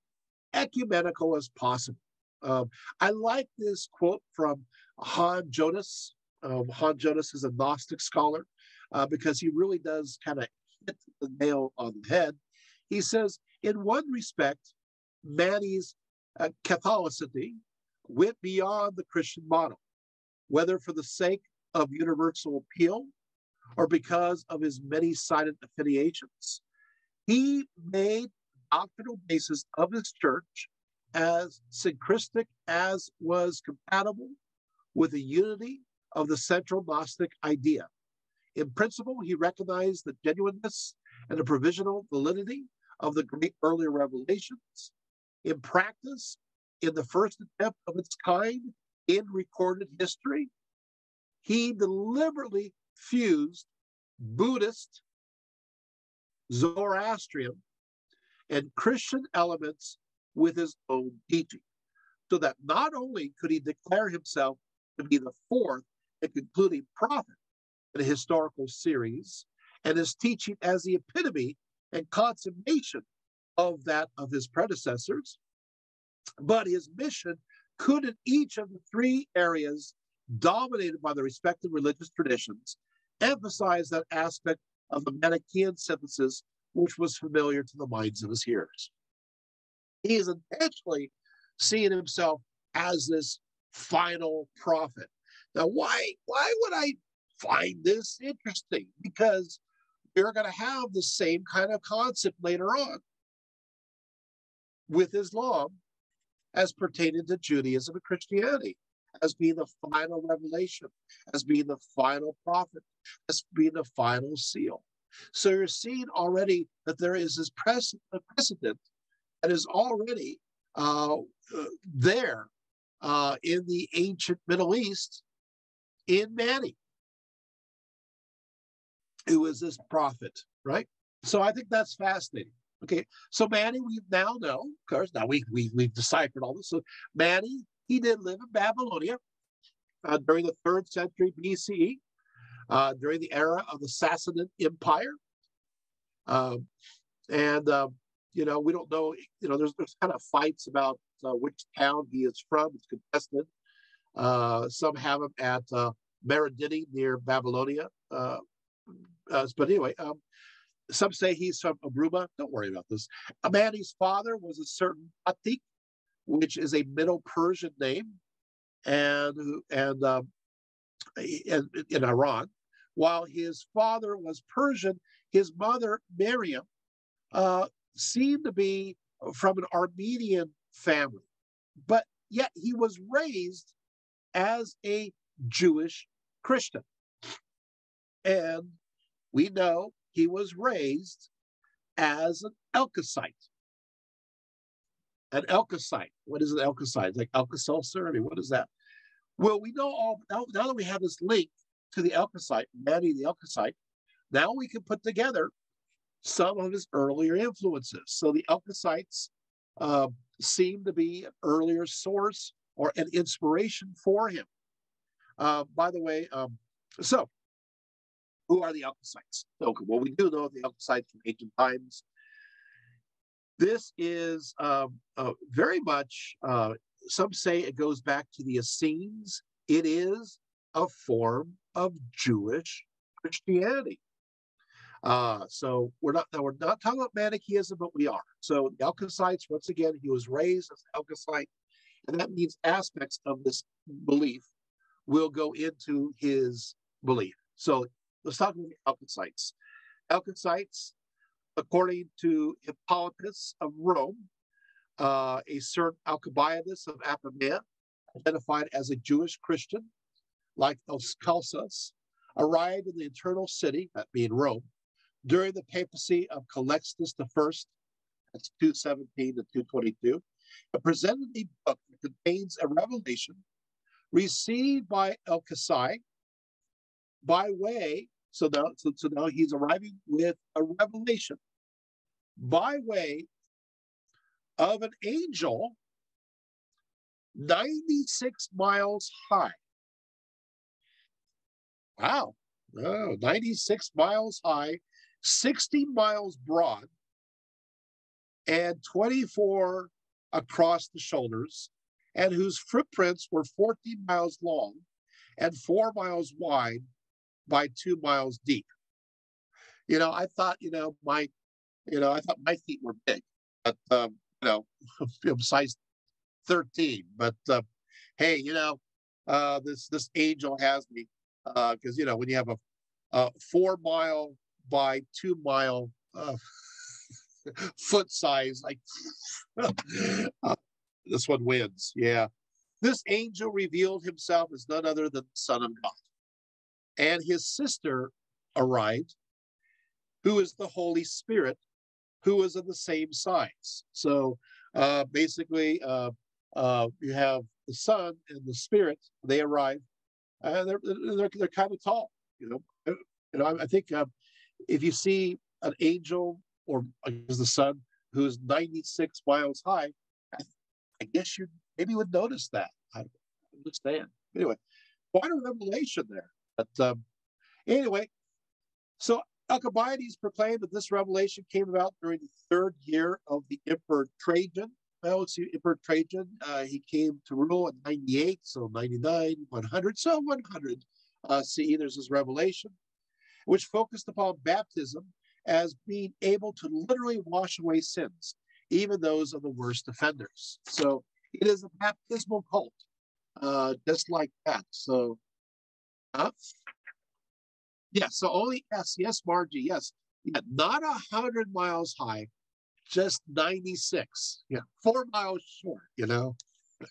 ecumenical as possible. Um, I like this quote from Hans Jonas. Um, Hans Jonas is a Gnostic scholar uh, because he really does kind of hit the nail on the head. He says, in one respect, Mani's uh, Catholicity went beyond the Christian model, whether for the sake of universal appeal or because of his many sided affiliations. He made doctrinal basis of his church as syncretistic as was compatible with the unity of the central Gnostic idea. In principle, he recognized the genuineness and the provisional validity of the great earlier revelations. In practice, in the first attempt of its kind in recorded history, he deliberately fused Buddhist, Zoroastrian, and Christian elements with his own teaching, so that not only could he declare himself to be the fourth and concluding prophet in a historical series, and his teaching as the epitome and consummation of that of his predecessors, but his mission could in each of the three areas dominated by the respective religious traditions emphasize that aspect of the Manichaean synthesis which was familiar to the minds of his hearers. He is intentionally seeing himself as this final prophet. Now, why, why would I find this interesting? Because we're going to have the same kind of concept later on with Islam as pertaining to Judaism and Christianity, as being the final revelation, as being the final prophet, as being the final seal. So you're seeing already that there is this precedent that is already uh, there uh, in the ancient Middle East in Mani, who is this prophet, right? So I think that's fascinating. Okay, so Mani, we now know, of course, now we, we, we've deciphered all this. So Mani, he did live in Babylonia uh, during the third century BCE uh, during the era of the Sassanid Empire. Um, and, uh, you know, we don't know, you know, there's, there's kind of fights about uh, which town he is from. It's contested. Uh, some have him at uh, Meridini near Babylonia. Uh, but anyway, um, some say he's from Aruba. Don't worry about this. Amani's father was a certain Atik, which is a Middle Persian name, and and um, in, in Iran while his father was Persian, his mother, Miriam, uh, seemed to be from an Armenian family, but yet he was raised as a Jewish Christian. And we know he was raised as an Elkosite. An Elkosite. What is an Elkosite? Like Alka-Seltzer? I mean, what is that? Well, we know all now, now that we have this link to the Elkosite, Mani the Elkosite, now we can put together some of his earlier influences. So the Elkosites uh, seem to be an earlier source or an inspiration for him. Uh, by the way, um, so who are the Elkosites? Okay, well, we do know the Elkosites from ancient times. This is um, uh, very much, uh, some say it goes back to the Essenes. It is a form of Jewish Christianity. Uh, so we're not now we're not talking about Manichaeism, but we are. So the Elkosites, once again, he was raised as an Elkosite, And that means aspects of this belief will go into his belief. So let's talk about the Alkacites. Alkacites, according to Hippolytus of Rome, uh, a certain Alcibiades of Apamea, identified as a Jewish Christian, like Chalcas, arrived in the eternal city, that being Rome, during the papacy of Calixtus I, that's 217 to 222, and presented a book that contains a revelation received by Alcasai by way, so now, so, so now he's arriving with a revelation by way of an angel 96 miles high. Wow. Oh, 96 miles high, 60 miles broad, and 24 across the shoulders, and whose footprints were 14 miles long and four miles wide by two miles deep. You know, I thought, you know, my, you know, I thought my feet were big, but, um, you know, I'm size 13. But uh, hey, you know, uh, this this angel has me because uh, you know when you have a, a four mile by two mile uh, foot size, like uh, this one wins. Yeah, this angel revealed himself as none other than the Son of God, and his sister arrived, who is the Holy Spirit, who is of the same size. So uh, basically, uh, uh, you have the Son and the Spirit. They arrive, and they're they're, they're kind of tall. You know, you know. I, I think uh, if you see an angel or as the Son who's 96 miles high, I, I guess you maybe would notice that. I understand. Anyway, quite a revelation there. But um, anyway, so Alcibiades proclaimed that this revelation came about during the third year of the Emperor Trajan, well, Emperor Trajan. Uh, he came to rule in 98, so 99, 100, so 100 uh, CE. There's this revelation, which focused upon baptism as being able to literally wash away sins, even those of the worst offenders. So it is a baptismal cult, uh, just like that. So, uh, yeah, so only yes, yes, Margie, yes, yeah, not a hundred miles high, just 96. Yeah, four miles short, you know.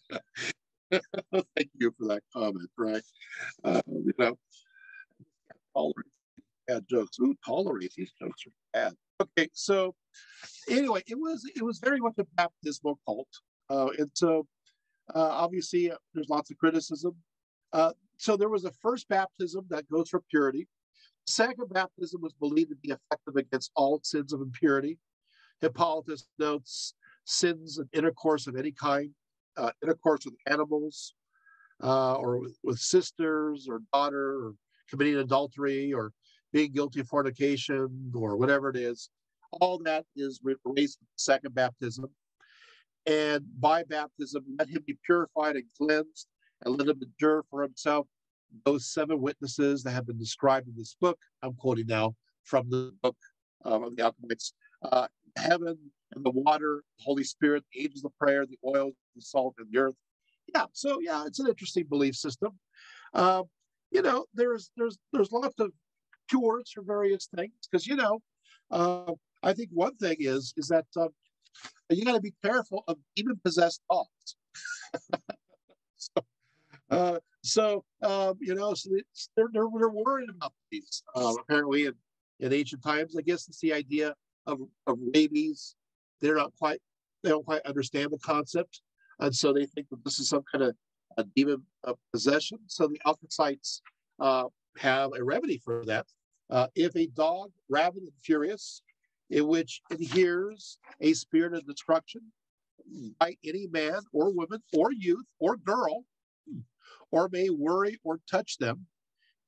Thank you for that comment, right? Uh, you know, tolerate bad jokes. Ooh, tolerate these jokes are bad. Okay, so anyway, it was it was very much a baptismal cult, uh, and so uh, obviously uh, there's lots of criticism. So there was a first baptism that goes for purity. Second baptism was believed to be effective against all sins of impurity. Hippolytus notes sins of intercourse of any kind, uh, intercourse with animals, uh, or with, with, sisters or daughter, or committing adultery, or being guilty of fornication, or whatever it is. All that is raised with second baptism. And by baptism, let him be purified and cleansed, and let him endure for himself those seven witnesses that have been described in this book. I'm quoting now from the book um, of the Alchemists. Uh, heaven and the water, the Holy Spirit, the angels of prayer, the oil, the salt, and the earth. Yeah, so yeah, it's an interesting belief system. Uh, you know, there's there's there's lots of cures for various things because you know, uh, I think one thing is is that uh, you got to be careful of demon possessed dogs. so, uh, so um, you know, so they're, they're, they're worried about these. Uh, apparently, in, in ancient times, I guess it's the idea of, of rabies. They're not quite, they don't quite understand the concept. And so they think that this is some kind of a demon of possession. So the Alkacites uh, have a remedy for that. Uh, if a dog, rabid and furious, in which adheres a spirit of destruction by any man or woman or youth or girl, or may worry or touch them,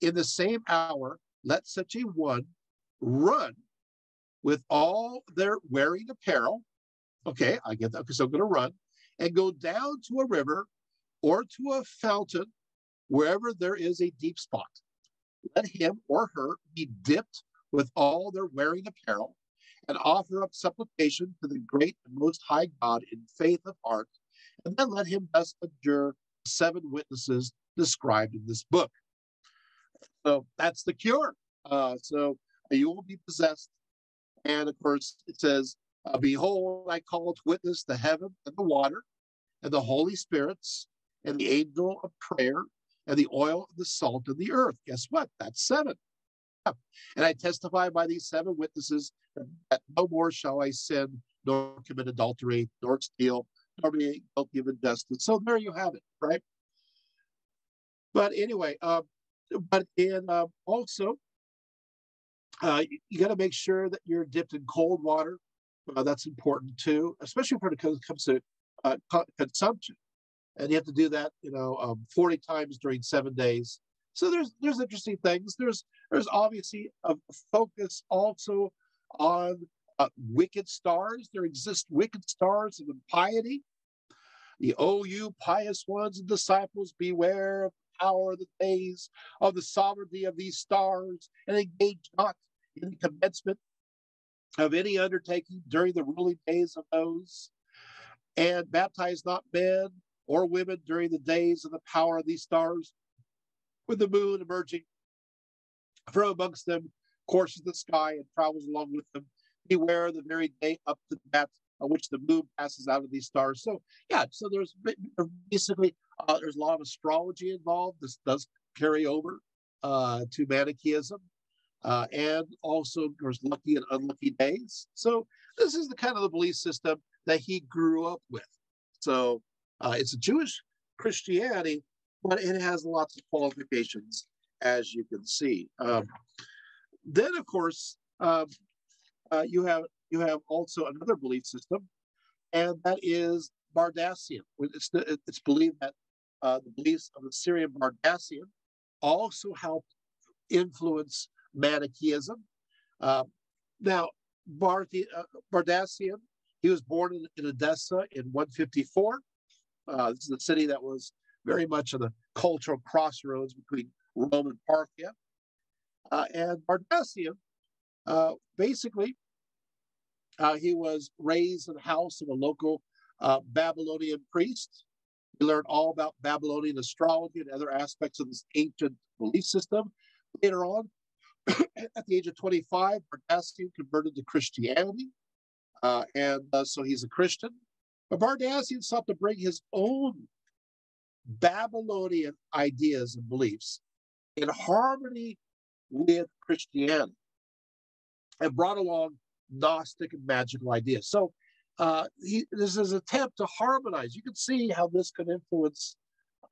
in the same hour, let such a one run with all their wearing apparel. Okay, I get that because I'm going to run and go down to a river or to a fountain wherever there is a deep spot. Let him or her be dipped with all their wearing apparel and offer up supplication to the great and most high God in faith of heart and then let him thus adjure seven witnesses described in this book. So that's the cure. Uh, so you will be possessed. And of course, it says, uh, Behold, I call to witness the heaven and the water, and the Holy Spirits, and the angel of prayer, and the oil and the salt of the earth. Guess what? That's seven. And I testify by these seven witnesses that no more shall I sin, nor commit adultery, nor steal, be guilty of injustice. So there you have it, right? But anyway, uh, but in uh, also, uh, you, got to make sure that you're dipped in cold water. Uh, that's important too, especially when it comes to uh, consumption. And you have to do that, you know, um, 40 times during seven days. So there's there's interesting things. There's there's obviously a focus also on uh, wicked stars. There exist wicked stars of impiety. The you pious ones and disciples, beware of the power of the days of the sovereignty of these stars, and engage not in the commencement of any undertaking during the ruling days of those, and baptize not men or women during the days of the power of these stars, with the moon emerging from amongst them, courses the sky and travels along with them. Beware the very day up to that on which the moon passes out of these stars. So yeah, so there's basically uh, there's a lot of astrology involved. This does carry over uh, to Manichaeism, uh, and also there's lucky and unlucky days. So this is the kind of the belief system that he grew up with. So uh, it's a Jewish Christianity, but it has lots of qualifications, as you can see. Um, then, of course, um, uh, you have you have also another belief system, and that is Bardaisan. It's, it's believed that uh, the beliefs of the Syrian Bardaisan also helped influence Manichaeism. Uh, now, Barthi, uh, Bardaisan, he was born in, in Edessa in 154. Uh, this is a city that was very much of the cultural crossroads between Rome and Parthia. Uh, and Bardacian, uh, basically, uh, he was raised in the house of a local uh, Babylonian priest. He learned all about Babylonian astrology and other aspects of this ancient belief system. Later on, at the age of 25, Bardaisan converted to Christianity. Uh, and uh, so he's a Christian. But Bardaisan sought to bring his own Babylonian ideas and beliefs in harmony with Christianity and brought along Gnostic magical ideas. So uh, he, this is an attempt to harmonize. You can see how this could influence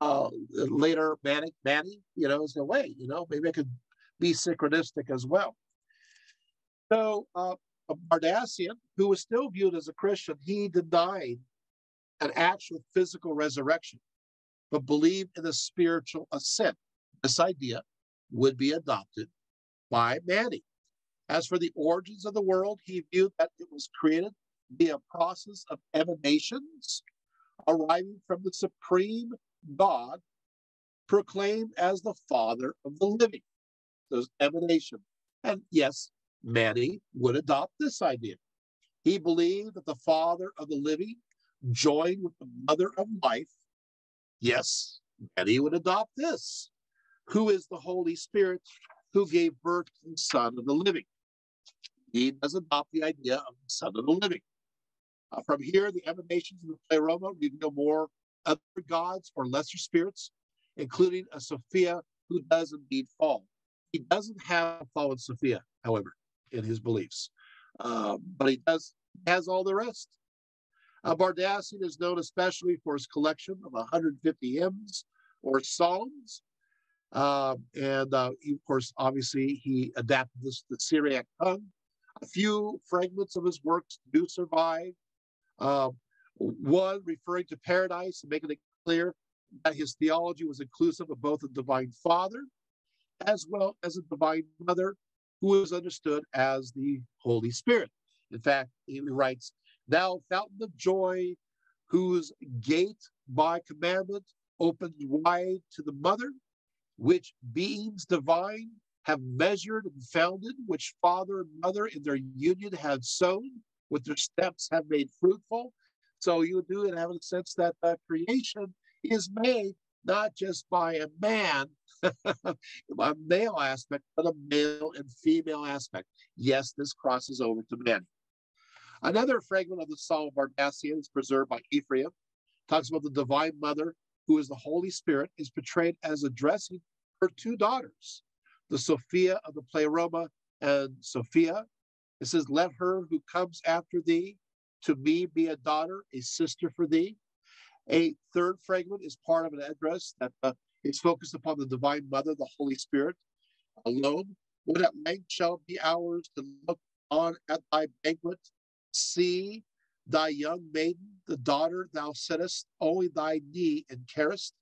uh, later Manic Mani, you know, is the way, you know, maybe it could be synchronistic as well. So uh, Bardaisan, who was still viewed as a Christian, he denied an actual physical resurrection, but believed in a spiritual ascent. This idea would be adopted by Mani. As for the origins of the world, he viewed that it was created via a process of emanations arriving from the supreme God, proclaimed as the Father of the living. Those emanation. And yes, Mani would adopt this idea. He believed that the Father of the living joined with the Mother of life. Yes, Mani would adopt this. Who is the Holy Spirit who gave birth to the Son of the living? He does adopt the idea of the Son of the living. Uh, from here, the emanations of the Pleroma reveal more other gods or lesser spirits, including a Sophia who does indeed fall. He doesn't have a fallen Sophia, however, in his beliefs, uh, but he does has all the rest. Uh, Bardaisan is known especially for his collection of 150 hymns or psalms. Uh, and uh, he, of course, obviously, he adapted this to the Syriac tongue. A few fragments of his works do survive. Uh, one referring to paradise and making it clear that his theology was inclusive of both a divine father as well as a divine mother who is understood as the Holy Spirit. In fact, he writes, Thou fountain of joy, whose gate by commandment opens wide to the mother, which beings divine have measured and founded, which father and mother in their union have sown, with their steps have made fruitful. So you do it have a sense that uh, creation is made not just by a man, a male aspect, but a male and female aspect. Yes, this crosses over to men. Another fragment of the Psalm of Bardaisan is preserved by Ephraim. Talks about the divine mother, who is the Holy Spirit, is portrayed as addressing her two daughters, the Sophia of the Pleroma and Sophia. It says, Let her who comes after thee to me be a daughter, a sister for thee. A third fragment is part of an address that uh, is focused upon the Divine Mother, the Holy Spirit alone. When at length shall be ours to look on at thy banquet, see thy young maiden, the daughter thou settest, only thy knee and carest.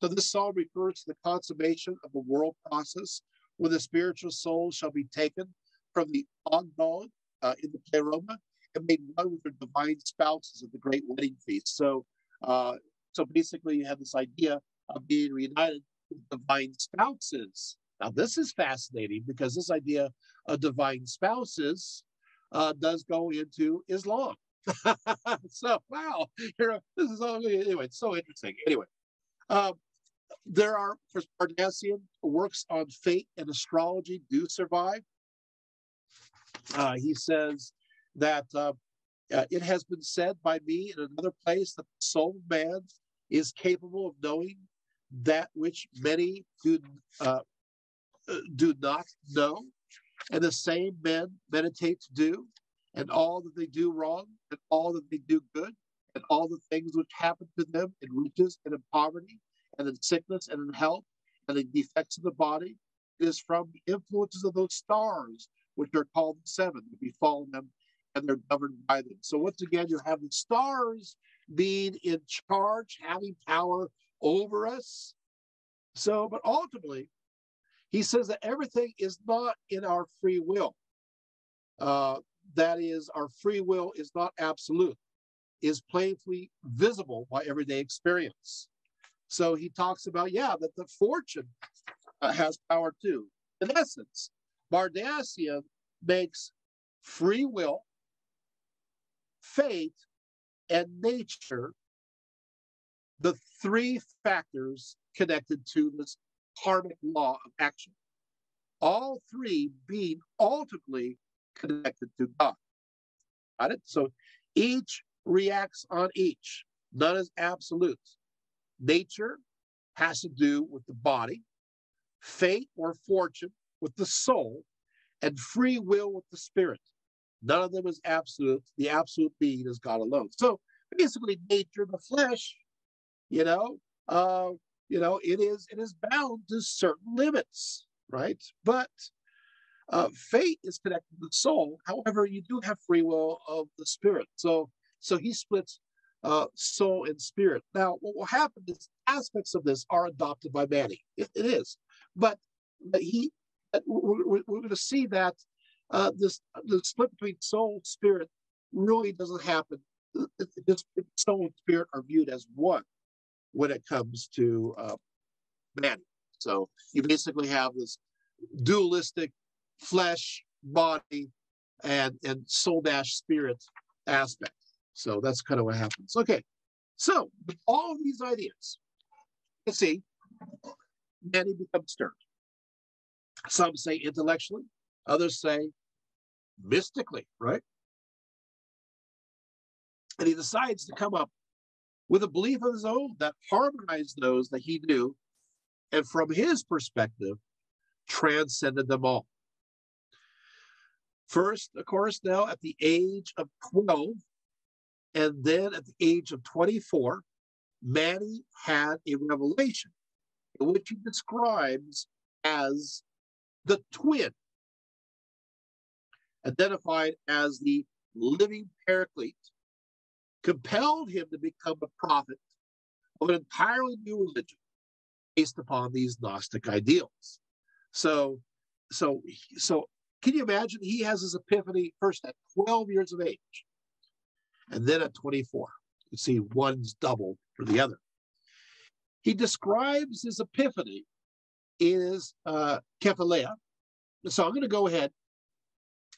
So this psalm refers to the consummation of the world process when the spiritual soul shall be taken from the Ogdoad uh, in the Pleroma and made one with the divine spouses at the great wedding feast. So, uh, so basically, you have this idea of being reunited with divine spouses. Now, this is fascinating because this idea of divine spouses uh, does go into Islam. so, wow, this is all anyway. It's so interesting. Anyway, um, there are for Parnassian works on fate and astrology do survive. Uh, he says that uh, uh, it has been said by me in another place that the soul of man is capable of knowing that which many do uh, do not know, and the same men meditate to do, and all that they do wrong, and all that they do good, and all the things which happen to them in riches and in poverty, and in sickness and in health, and in defects of the body, is from the influences of those stars which are called the seven that befall them and they're governed by them. So once again, you have the stars being in charge, having power over us. So, but ultimately, he says that everything is not in our free will. Uh, that is, our free will is not absolute, is plainly visible by everyday experience. So he talks about, yeah, that the fortune uh, has power too. In essence, Bardaisan makes free will, fate, and nature the three factors connected to this karmic law of action. All three being ultimately connected to God. Got it? So each reacts on each. None is absolute. Nature has to do with the body, fate or fortune with the soul, and free will with the spirit. None of them is absolute. The absolute being is God alone. So basically, nature, the flesh, you know, uh, you know, it is it is bound to certain limits, right? But uh, fate is connected to the soul. However, you do have free will of the spirit. So so he splits uh, soul and spirit. Now, what will happen is aspects of this are adopted by Mani. it, it is, but, but he we're, we're, going to see that uh, this the split between soul spirit really doesn't happen. This soul and spirit are viewed as one when it comes to uh, man. So you basically have this dualistic flesh, body, and and soul dash spirit aspect. So that's kind of what happens. Okay, so all of these ideas, you see, Mani becomes stirred. Some say intellectually, others say mystically, right? And he decides to come up with a belief of his own that harmonized those that he knew, and from his perspective, transcended them all. First, of course, now at the age of 12, and then at the age of 24, Mani had a revelation in which he describes as the twin identified as the living paraclete, compelled him to become a prophet of an entirely new religion based upon these Gnostic ideals. So, so, so can you imagine? He has his epiphany first at 12 years of age, and then at 24. You see, one's double for the other. He describes his epiphany in his uh, Kephalaia. So I'm going to go ahead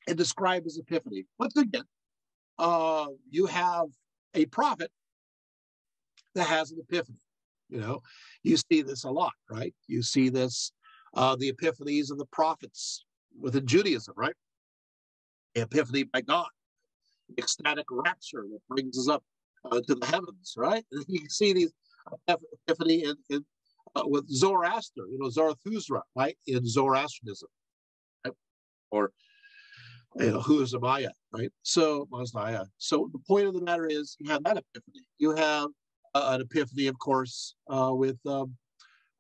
and describe his epiphany. Once again, uh, you have a prophet that has an epiphany. You know, you see this a lot, right? You see this, uh, the epiphanies of the prophets within Judaism, right? Epiphany by God, ecstatic rapture that brings us up uh, to the heavens, right? And you can see these epiphany in, in uh, with Zoroaster, you know, Zarathustra, right? In Zoroastrianism, right? or you know, who is Amaya, right? So Masnaya. So the point of the matter is, you have that epiphany. You have uh, an epiphany, of course, uh, with, um,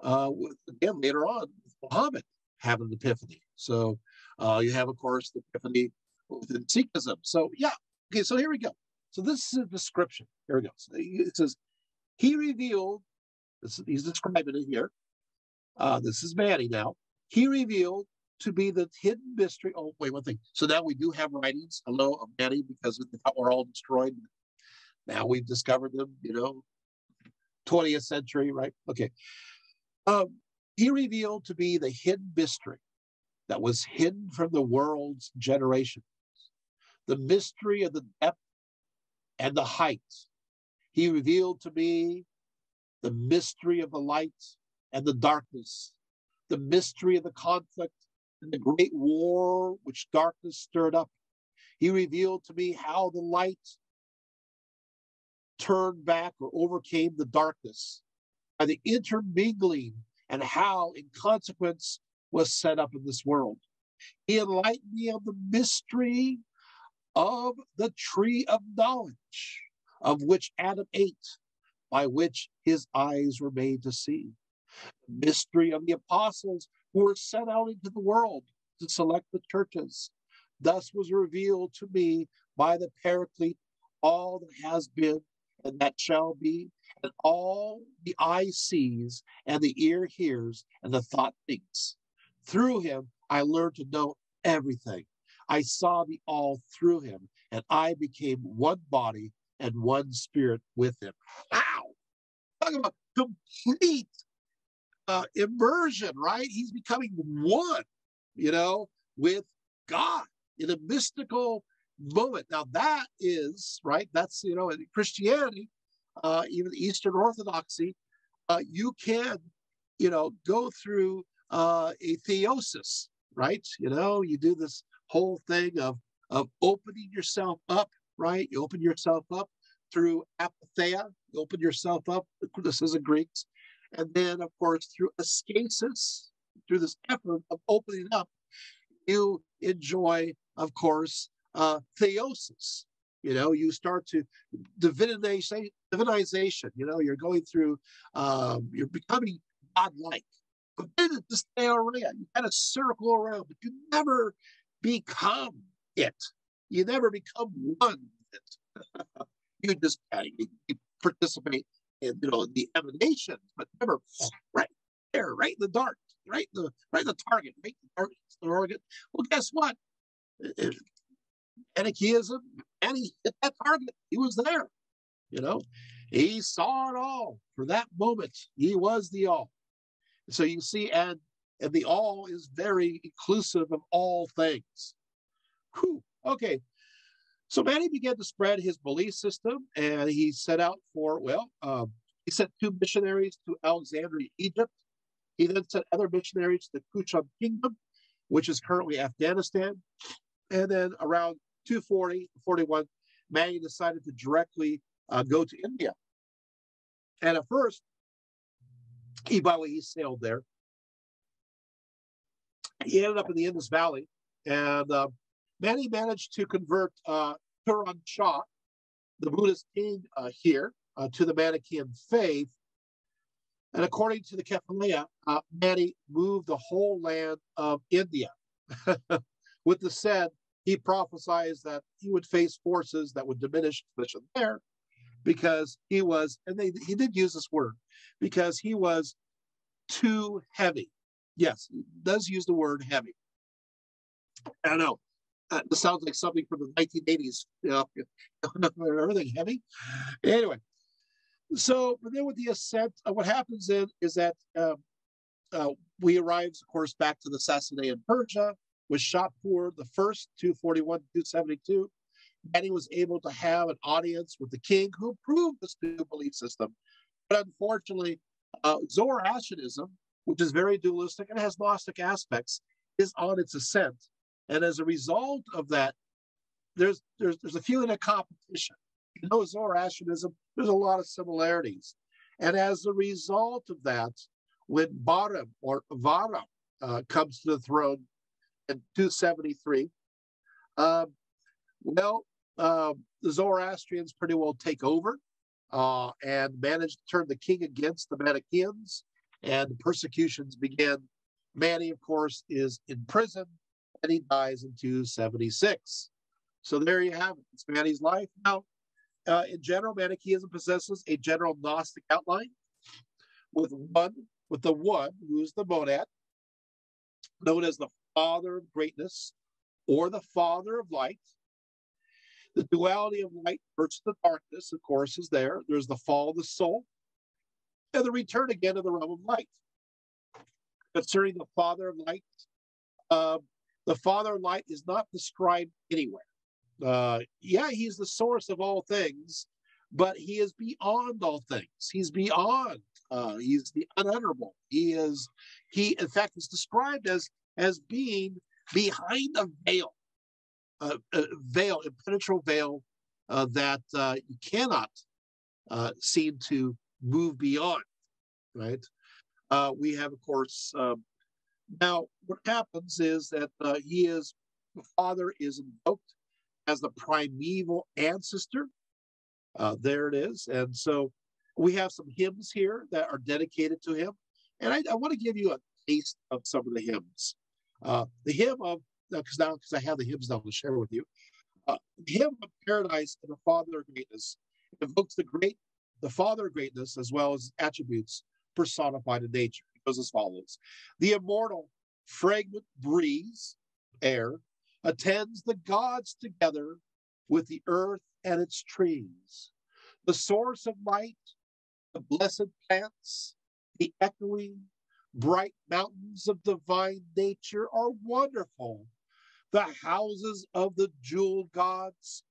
uh, with again later on Muhammad having an epiphany. So uh, you have, of course, the epiphany within Sikhism. So yeah, okay. So here we go. So this is a description. Here we go. So it says he revealed. This, he's describing it here. Uh, this is Mani now. He revealed to be the hidden mystery. Oh, wait, one thing. So now we do have writings, hello, of Mani, because we thought we're all destroyed. Now we've discovered them, you know, 20th century, right? Okay. Um, he revealed to be the hidden mystery that was hidden from the world's generations, the mystery of the depth and the height. He revealed to me the mystery of the light and the darkness, the mystery of the conflict and the great war which darkness stirred up. He revealed to me how the light turned back or overcame the darkness by the intermingling and how, in consequence, was set up in this world. He enlightened me of the mystery of the tree of knowledge, of which Adam ate, by which his eyes were made to see. The mystery of the apostles who were sent out into the world to select the churches. Thus was revealed to me by the Paraclete all that has been and that shall be, and all the eye sees, and the ear hears, and the thought thinks. Through him, I learned to know everything. I saw the all through him, and I became one body and one spirit with him. Wow! Talk about complete uh, immersion, right? He's becoming one, you know, with God in a mystical moment. Now that is right. That's you know in Christianity, uh, even Eastern Orthodoxy, uh, you can you know go through uh, a theosis, right? You know, you do this whole thing of of opening yourself up, right? You open yourself up through apatheia. You open yourself up. This is a Greeks, and then of course through ascesis, through this effort of opening up, you enjoy, of course, uh, theosis. You know, you start to divinization, divinization. You know, you're going through, um, you're becoming godlike. But then to stay around, you kind of circle around, but you never become it. You never become one with it. you just uh, you participate in, you know, the emanations, but never right there, right in the dark, right in the right in the target, right in the target, the target. Well, guess what? Manichaeism, and he hit that target. He was there. You know, he saw it all for that moment. He was the all. So you see, and and the all is very inclusive of all things. Whew. Okay. So Mani began to spread his belief system, and he set out for well, um, he sent two missionaries to Alexandria, Egypt. He then sent other missionaries to the Kushan Kingdom, which is currently Afghanistan. And then around 240, 41, Mani decided to directly uh, go to India. And at first, he, by the way, he sailed there. He ended up in the Indus Valley, and uh, Mani managed to convert uh, Turan Shah, the Buddhist king uh, here, uh, to the Manichaean faith. And according to the Kephalaia, uh, Mani moved the whole land of India with the said he prophesies that he would face forces that would diminish mission there because he was, and they, he did use this word, because he was too heavy. Yes, does use the word heavy. I don't know. Uh, this sounds like something from the 1980s. You know, everything heavy. Anyway, so but then with the ascent, uh, what happens then is that um, uh, we arrive, of course, back to the Sasanian Persia with Shapur the first, 241 272. Mani was able to have an audience with the king who approved this new belief system. But unfortunately, uh, Zoroastrianism, which is very dualistic and has Gnostic aspects, is on its ascent. And as a result of that, there's there's there's a feeling of competition. You know, Zoroastrianism, there's a lot of similarities. And as a result of that, when Bahram or Vara uh, comes to the throne in 273, uh, well, uh, the Zoroastrians pretty well take over uh, and manage to turn the king against the Manichaeans, and persecutions begin. Mani, of course, is in prison and he dies in 276. So there you have it. It's Mani's life. Now, uh, in general, Manichaeism possesses a general Gnostic outline with one, with the one who's the monad, known as the father of greatness or the father of light. The duality of light versus the darkness, of course, is there. There's the fall of the soul and the return again to the realm of light. Concerning the father of light, uh, the father of light is not described anywhere. Uh, yeah, he's the source of all things, but he is beyond all things. He's beyond. Uh, he's the unutterable. He is. He, in fact, is described as as being behind a veil, a, a veil, impenetrable veil uh, that uh, you cannot uh, seem to move beyond. Right. Uh, we have, of course. Um, now, what happens is that uh, he is the father is invoked as the primeval ancestor. Uh, there it is. And so we have some hymns here that are dedicated to him. And I, I want to give you a taste of some of the hymns. Uh, the hymn of, because now because I have the hymns now to share with you. Uh, the hymn of paradise and the Father of greatness invokes the great, the Father of greatness as well as attributes personified in nature. It goes as follows: The immortal, fragrant breeze, air, attends the gods together with the earth and its trees. The source of light, the blessed plants, the echoing, bright mountains of divine nature are wonderful. The houses of the jewel gods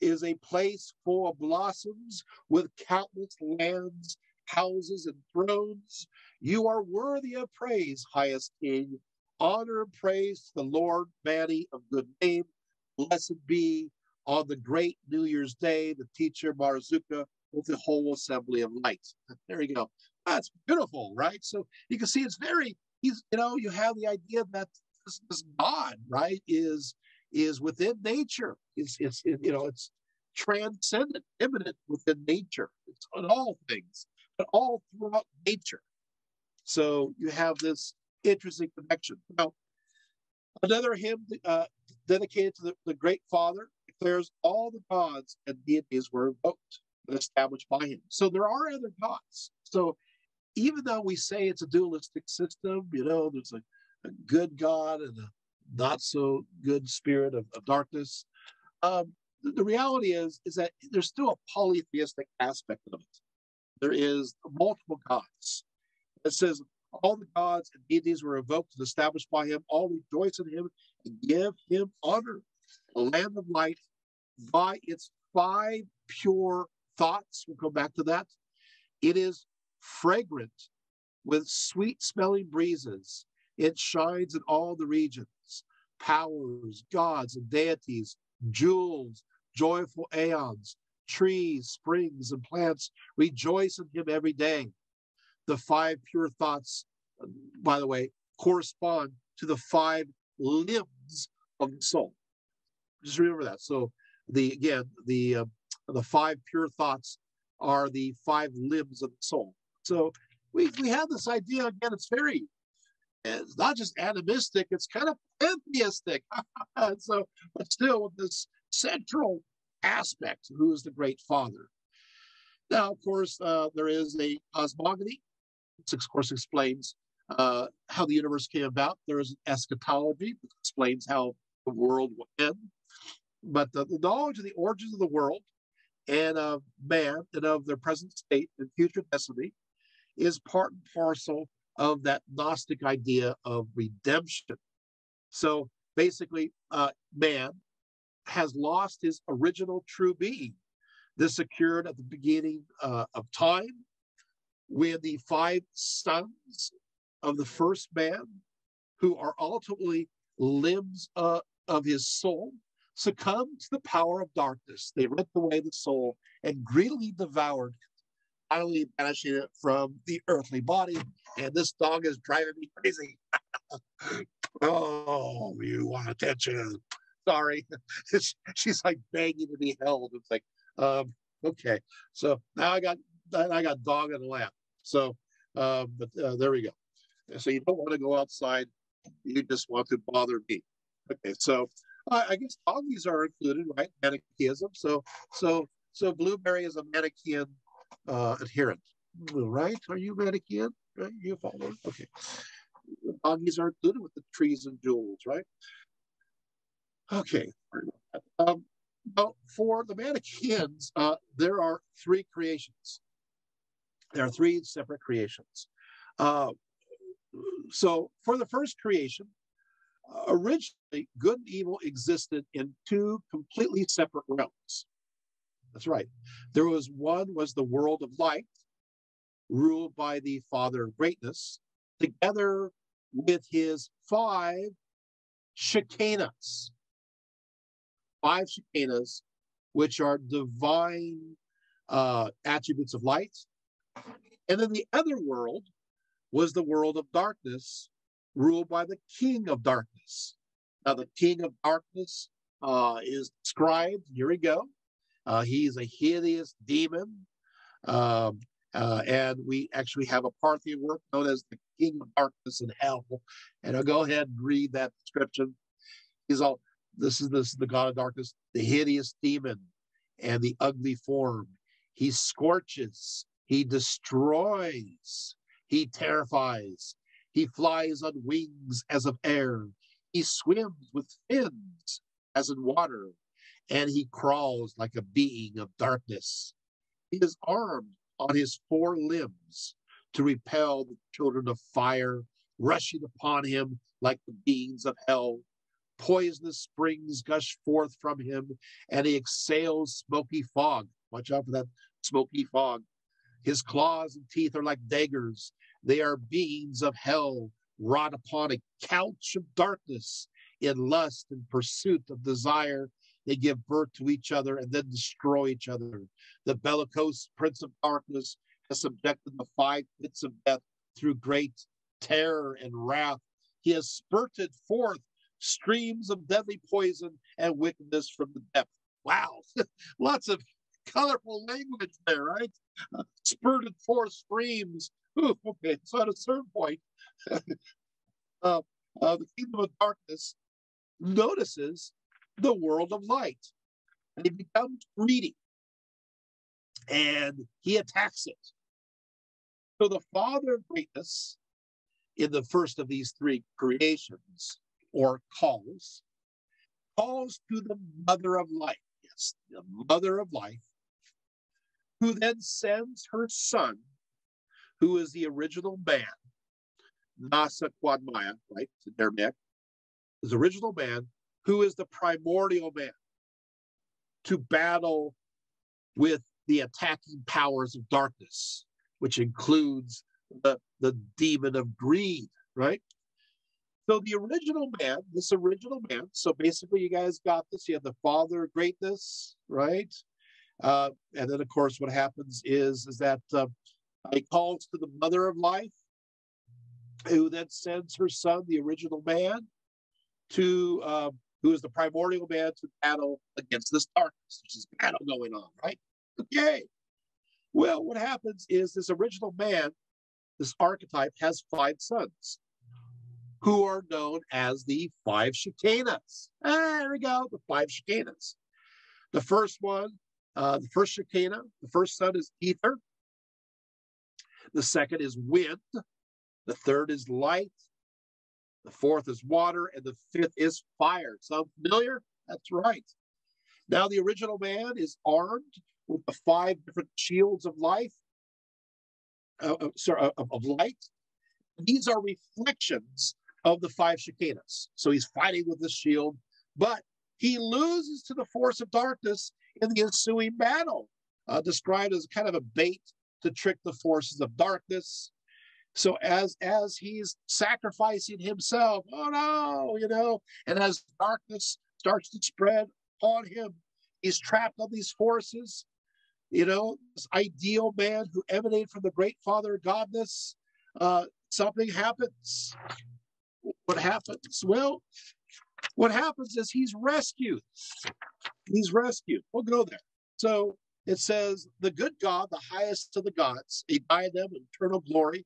is a place full of blossoms with countless lands, houses, and thrones. You are worthy of praise, highest king, honor and praise to the Lord Mani of good name. Blessed be on the great New Year's Day, the teacher Marzuka with the whole assembly of light. There you go. That's beautiful, right? So you can see it's very, he's, you know, you have the idea that this, this God, right, is is within nature. It's, it's it, you know, it's transcendent, immanent within nature. It's on all things, but all throughout nature. So you have this interesting connection. Now, another hymn uh, dedicated to the, the Great Father declares all the gods and deities were invoked and established by him. So there are other gods. So even though we say it's a dualistic system, you know, there's a, a good God and a not so good spirit of, of darkness. Um, the, the reality is is that there's still a polytheistic aspect of it. There is multiple gods. It says all the gods and deities were evoked and established by him. All rejoice in him and give him honor. The land of light, by its five pure thoughts, we'll come back to that. It is fragrant with sweet smelling breezes. It shines in all the regions. Powers, gods, and deities, jewels, joyful aeons, trees, springs, and plants rejoice in him every day the five pure thoughts, by the way, correspond to the five limbs of the soul. Just remember that. So the again the uh, the five pure thoughts are the five limbs of the soul. So we we have this idea again. It's very it's not just animistic. It's kind of pantheistic. so, but still this central aspect, who is the great Father. Now, of course, uh, there is a cosmogony, which of course, explains uh, how the universe came about. There is an eschatology that explains how the world will end. But the, the knowledge of the origins of the world and of man and of their present state and future destiny is part and parcel of that Gnostic idea of redemption. So basically, uh, man has lost his original true being. This occurred at the beginning uh, of time when the five sons of the first man, who are ultimately limbs uh, of his soul, succumbed to the power of darkness. They ripped away the soul and greedily devoured finally banishing it from the earthly body. And this dog is driving me crazy. oh, you want attention. Sorry. She's like begging to be held. It's like, um, okay. So now I got I got dog in the lap. So, uh, but uh, there we go. So you don't want to go outside. You just want to bother me. Okay, so uh, I guess doggies are included, right? Manichaeism. So, so, so Blueberry is a Manichaean uh, adherent, right? Are you Manichaean? Right? You follow? Okay. Doggies aren't good with the trees and jewels, right? Okay. Um, well, for the Manichaeans, uh, there are three creations. There are three separate creations. Uh, so for the first creation, originally good and evil existed in two completely separate realms. That's right. There was one was the world of light, ruled by the Father of greatness, together with his five Shekinahs. Five Shekinahs, which are divine uh, attributes of light. And then the other world was the world of darkness, ruled by the king of darkness. Now, the king of darkness uh, is described. Here we go. Uh, he's a hideous demon. Um, uh, and we actually have a Parthian work known as the king of darkness and hell. And I'll go ahead and read that description. He's all this is this is the god of darkness, the hideous demon and the ugly form. He scorches, he destroys, he terrifies, he flies on wings as of air, he swims with fins as in water, and he crawls like a being of darkness. He is armed on his four limbs to repel the children of fire rushing upon him like the beings of hell. Poisonous springs gush forth from him, and he exhales smoky fog. Watch out for that smoky fog. His claws and teeth are like daggers. They are beings of hell wrought upon a couch of darkness in lust and pursuit of desire they give birth to each other and then destroy each other. The bellicose prince of darkness has subjected the five pits of death through great terror and wrath. He has spurted forth streams of deadly poison and wickedness from the depth. Wow, lots of colorful language there, right? Uh, spurted forth streams. Ooh, okay, so at a certain point, uh, uh, the kingdom of darkness notices the world of light. And he becomes greedy and he attacks it. So the father of greatness in the first of these three creations or calls, calls to the mother of life. Yes, the mother of life, who then sends her son, who is the original man, Nasha Qadmaya, right? In Aramaic, his original man, who is the primordial man, to battle with the attacking powers of darkness, which includes the, the demon of greed, right? So the original man, this original man, so basically you guys got this. You have the father greatness, right? Uh, and then of course what happens is, is that uh, he calls to the mother of life, who then sends her son, the original man, to uh, who is the primordial man to battle against this darkness. There's this battle going on, right? Okay. Well, what happens is this original man, this archetype, has five sons who are known as the five Shekinahs. Ah, there we go, the five Shekinahs. The first one, uh, the first Shekinah, the first son is ether. The second is wind. The third is light. The fourth is water, and the fifth is fire. Sound familiar? That's right. Now, the original man is armed with the five different shields of life, uh, uh sorry, uh, of, light. These are reflections of the five Shekinahs. So he's fighting with the shield, but he loses to the force of darkness in the ensuing battle, uh, described as kind of a bait to trick the forces of darkness. So as as he's sacrificing himself, oh no, you know, and as darkness starts to spread on him, he's trapped on these forces. You know, this ideal man who emanated from the great Father Godness. Uh, something happens. What happens? Well, what happens is he's rescued. He's rescued. We'll go there. So it says, The good God, the highest of the gods, diadem of eternal glory,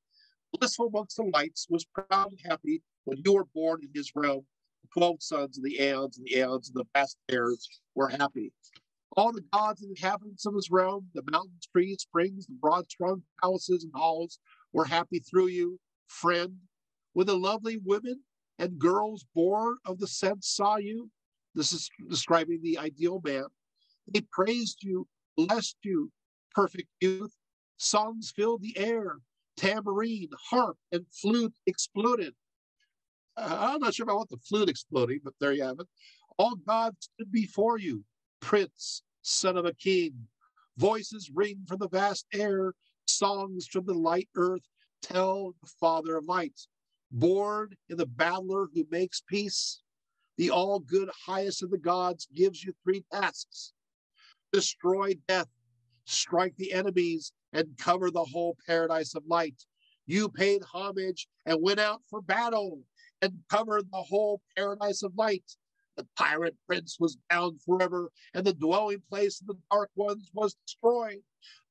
blissful amongst the lights, was proud and happy when you were born in his realm. The 12 sons of the aeons and the aeons and the past heirs were happy. All the gods and inhabitants of his realm, the mountains, trees, springs, the broad strong palaces and halls, were happy through you, friend. With the lovely women and girls born of the sense saw you. This is describing the ideal man. They praised you, blessed you, perfect youth. Songs filled the air, tambourine, harp, and flute exploded. Uh, I'm not sure about what the flute exploding, but there you have it. All gods stood before you, prince, son of a king. Voices ring from the vast air, songs from the light earth tell the Father of lights born in the battler who makes peace, the all good highest of the gods gives you three tasks destroy death, strike the enemies, and cover the whole paradise of light. You paid homage and went out for battle and covered the whole paradise of light. The tyrant prince was bound forever, and the dwelling place of the dark ones was destroyed.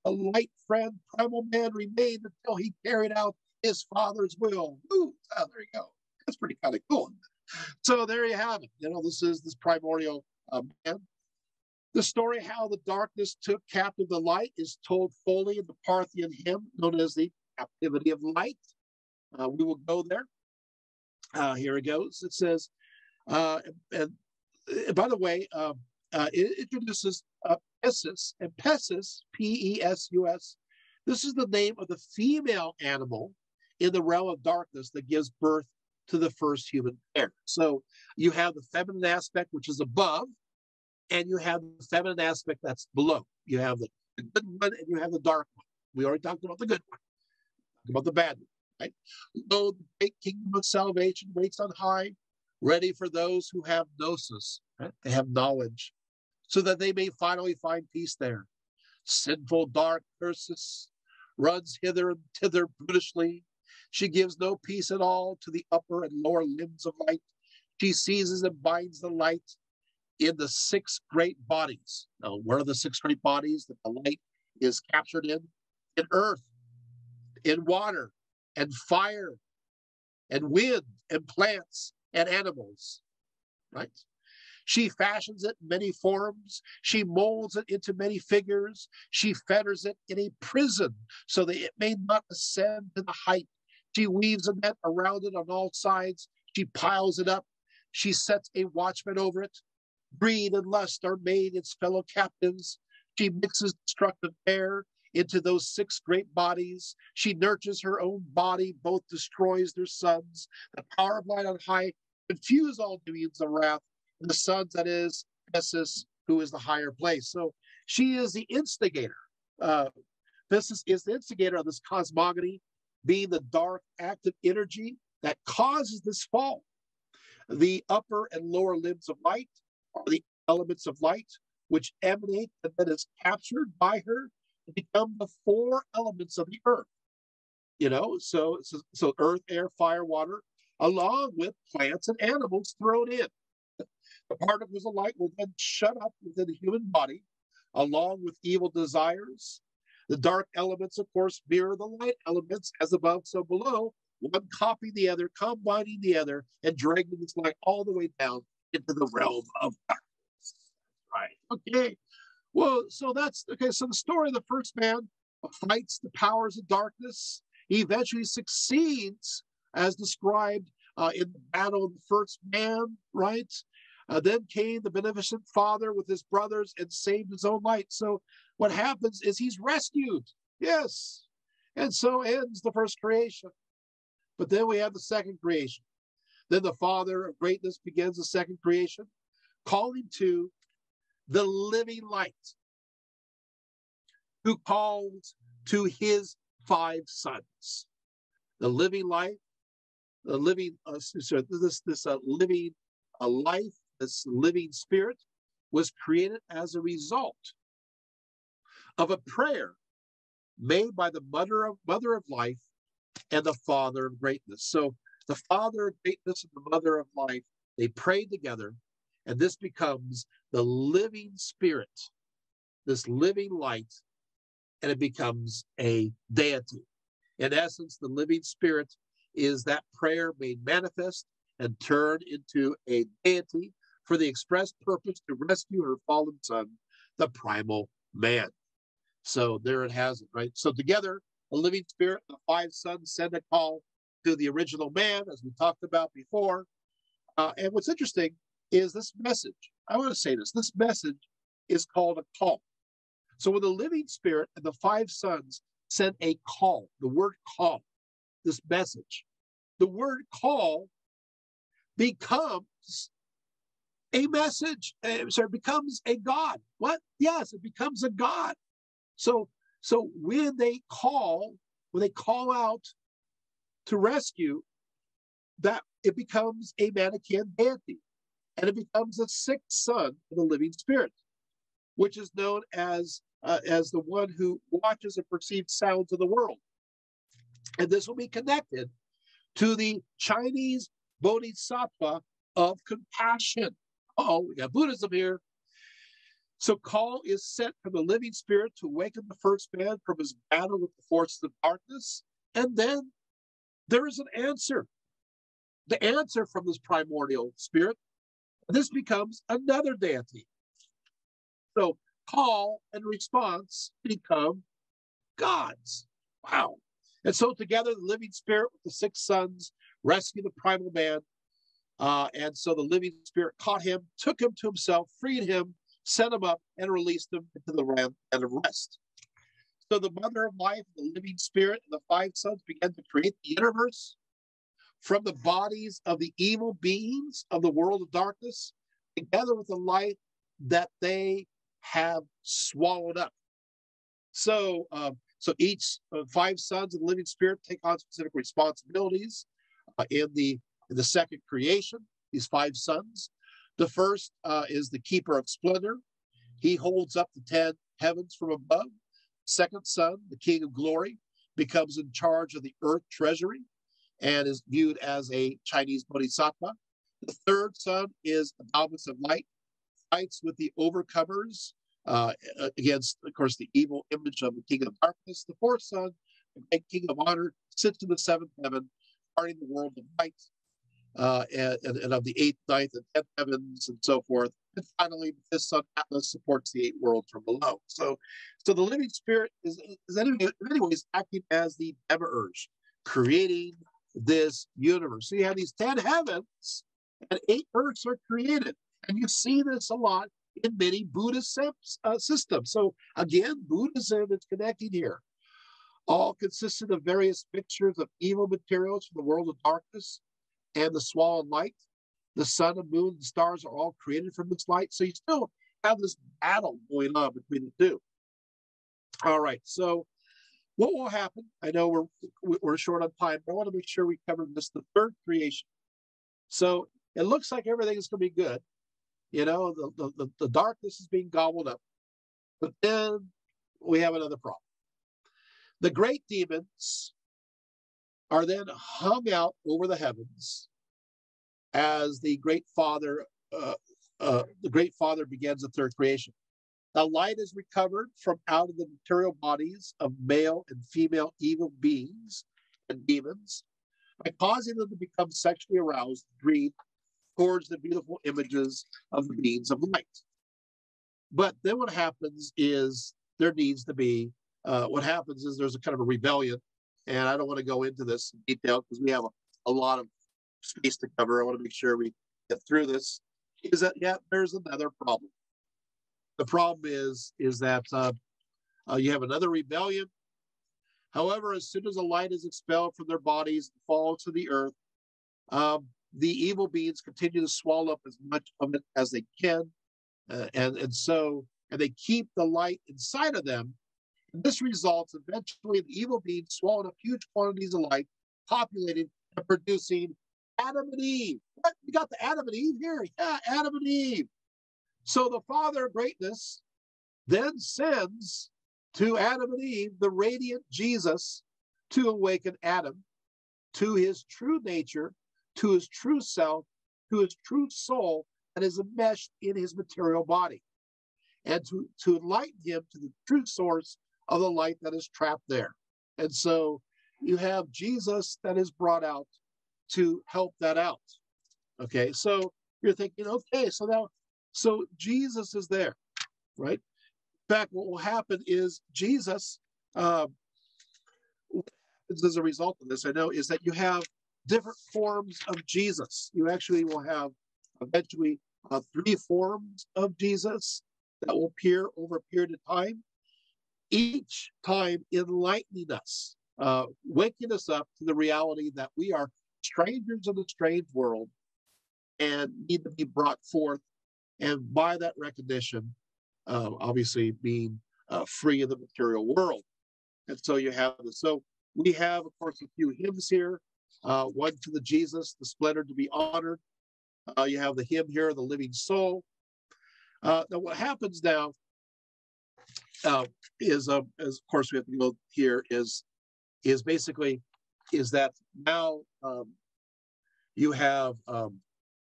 The light friend, primal man, remained until he carried out his father's will. Ooh, oh, there you go. That's pretty kind of cool. So there you have it. You know, this is this primordial uh, man. The story how the darkness took captive the light is told fully in the Parthian hymn known as the Captivity of Light. Uh, we will go there. Uh, here it goes. It says, uh, and, and, by the way, um, uh, it introduces uh, Pessus, and Pessus, P E S U S, this is the name of the female animal in the realm of darkness that gives birth to the first human pair. So you have the feminine aspect, which is above, and you have the feminine aspect that's below. You have the, good one and you have the dark one. We already talked about the good one, about the bad one, right? Lo, the great kingdom of salvation waits on high, ready for those who have gnosis, right? They have knowledge, so that they may finally find peace there. Sinful dark Pessus runs hither and thither brutishly, she gives no peace at all to the upper and lower limbs of light. She seizes and binds the light in the six great bodies. Now, where are the six great bodies that the light is captured in? In earth, in water, and fire, and wind, and plants, and animals. Right? She fashions it in many forms. She molds it into many figures. She fetters it in a prison so that it may not ascend to the height she weaves a net around it on all sides. She piles it up. She sets a watchman over it. Greed and lust are made its fellow captives. She mixes destructive air into those six great bodies. She nurtures her own body, both destroys their sons. The power of light on high confuse all domains of wrath. And the sons, that is, Nessus, who is the higher place. So she is the instigator. Uh, this is, is the instigator of this cosmogony being the dark active energy that causes this fall. The upper and lower limbs of light the elements of light which emanate and then is captured by her to become the four elements of the earth. You know, so, so, so earth, air, fire, water, along with plants and animals thrown in. The particles of light will then shut up within the human body, along with evil desires, the dark elements, of course, mirror the light elements as above, so below, one copying the other, combining the other, and dragging this light all the way down into the realm of darkness. Right. Okay. Well, so that's okay. So the story of the first man fights the powers of darkness. He eventually succeeds, as described uh, in the battle of the first man, right? Uh, then came the beneficent father with his brothers and saved his own light. So what happens is he's rescued. Yes. And so ends the first creation. But then we have the second creation. Then the Father of greatness begins the second creation. calling to the living light, who called to his five sons. The living light, the living, uh, sorry, this, this uh, living a uh, life, this living spirit was created as a result of a prayer made by the mother of mother of life and the father of greatness. So the father greatness and the mother of life, they pray together, and this becomes the living spirit, this living light, and it becomes a deity. In essence, the living spirit is that prayer made manifest and turned into a deity for the express purpose to rescue her fallen son, the primal man. So there it has it, right? So together, the living spirit, the five sons send a call to the original man, as we talked about before. Uh, and what's interesting is this message. I want to say this this message is called a call. So when the living spirit and the five sons sent a call, the word call, this message, the word call becomes a message. Uh, sorry, becomes a God. What? Yes, it becomes a God. So, so when they call, when they call out to rescue, that it becomes a Manichaean deity, and it becomes a sixth son of the living spirit, which is known as uh, as the one who watches and perceives sounds of the world. And this will be connected to the Chinese bodhisattva of compassion. Oh, we got Buddhism here. So call is sent from the living spirit to awaken the first man from his battle with the forces of darkness. And then there is an answer. The answer from this primordial spirit. This becomes another deity. So call and response become gods. Wow. And so together the living spirit with the six sons rescue the primal man. Uh, and so the living spirit caught him, took him to himself, freed him, set him up, and released him into the land and of rest. So the mother of life, the living spirit, and the five sons began to create the universe from the bodies of the evil beings of the world of darkness, together with the light that they have swallowed up. So, um, so each uh, five sons of the living spirit take on specific responsibilities uh, in the in the second creation. These five sons, the first uh, is the keeper of splendor. He holds up the ten heavens from above. Second son, the king of glory, becomes in charge of the earth treasury and is viewed as a Chinese bodhisattva. The third son is the Adamas of light, fights with the overcomers uh, against, of course, the evil image of the king of darkness. The fourth son, the great king of honor, sits in the seventh heaven, guarding the world of light uh, and, and, of the eighth, ninth, and tenth heavens, and so forth. And finally, this son Atlas supports the eight worlds from below. So, so the living spirit is, is in many ways acting as the demiurge, creating this universe. So you have these ten heavens, and eight earths are created, and you see this a lot in many Buddhist uh, systems. So again, Buddhism is connecting here. All consisted of various mixtures of evil materials from the world of darkness and the swollen light. The sun and moon and stars are all created from this light. So you still have this battle going on between the two. All right. So what will happen? I know we're we're short on time, but I want to make sure we cover this the third creation. So it looks like everything is going to be good. You know, the, the, the darkness is being gobbled up. But then we have another problem. The great demons are then hung out over the heavens as the great father uh, uh, the great father begins the third creation. The light is recovered from out of the material bodies of male and female evil beings and demons by causing them to become sexually aroused greed towards the beautiful images of the beings of light. But then what happens is there needs to be uh, what happens is there's a kind of a rebellion and I don't want to go into this in detail because we have a, a lot of space to cover. I want to make sure we get through this. Is that yeah? There's another problem. The problem is is that uh, uh, you have another rebellion. However, as soon as the light is expelled from their bodies and falls to the earth, um, the evil beings continue to swallow up as much of it as they can. Uh, and, and so, and they keep the light inside of them. This results eventually in the evil being swallowing up huge quantities of light, populating and producing Adam and Eve. What? We got the Adam and Eve here. Yeah, Adam and Eve. So the Father of greatness then sends to Adam and Eve the radiant Jesus to awaken Adam to his true nature, to his true self, to his true soul that is enmeshed in his material body, and to, to enlighten him to the true source of the light that is trapped there. And so you have Jesus that is brought out to help that out. Okay, so you're thinking, okay, so now, so Jesus is there, right? In fact, what will happen is Jesus, uh, as a result of this, I know, is that you have different forms of Jesus. You actually will have eventually uh, three forms of Jesus that will appear over a period of time, each time enlightening us, uh, waking us up to the reality that we are strangers in a strange world and need to be brought forth. And by that recognition, uh, obviously being uh, free of the material world. And so you have this. So we have, of course, a few hymns here. Uh, one to the Jesus, the splendor to be honored. Uh, you have the hymn here, the living soul. Uh, now, what happens now uh, is, uh, as of course, we have to go here is is basically is that now um, you have um,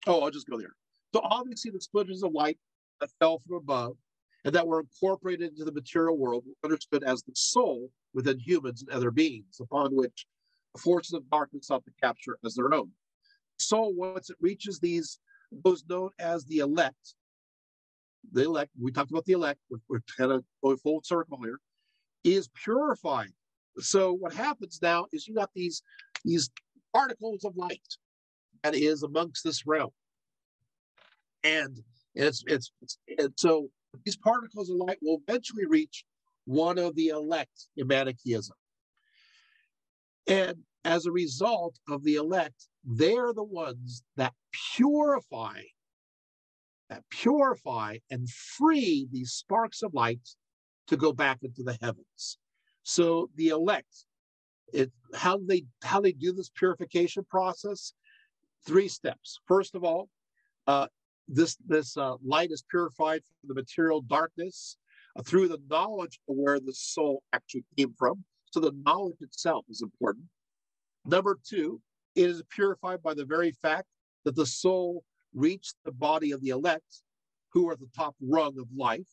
oh, I'll just go there. So obviously, the splinters of light that fell from above and that were incorporated into the material world understood as the soul within humans and other beings, upon which the forces of darkness sought to capture as their own. So once it reaches these, those known as the elect, the elect, we talked about the elect, we're, kind of going full circle here, is purified. So what happens now is you got these, these particles of light that is amongst this realm. And it's, it's, it's and so these particles of light will eventually reach one of the elect in Manichaeism. And as a result of the elect, they're the ones that purify, that purify and free these sparks of light to go back into the heavens. So the elect, it how they how they do this purification process, three steps. First of all, uh, this this uh, light is purified from the material darkness uh, through the knowledge of where the soul actually came from. So the knowledge itself is important. Number two, it is purified by the very fact that the soul reached the body of the elect, who are the top rung of life,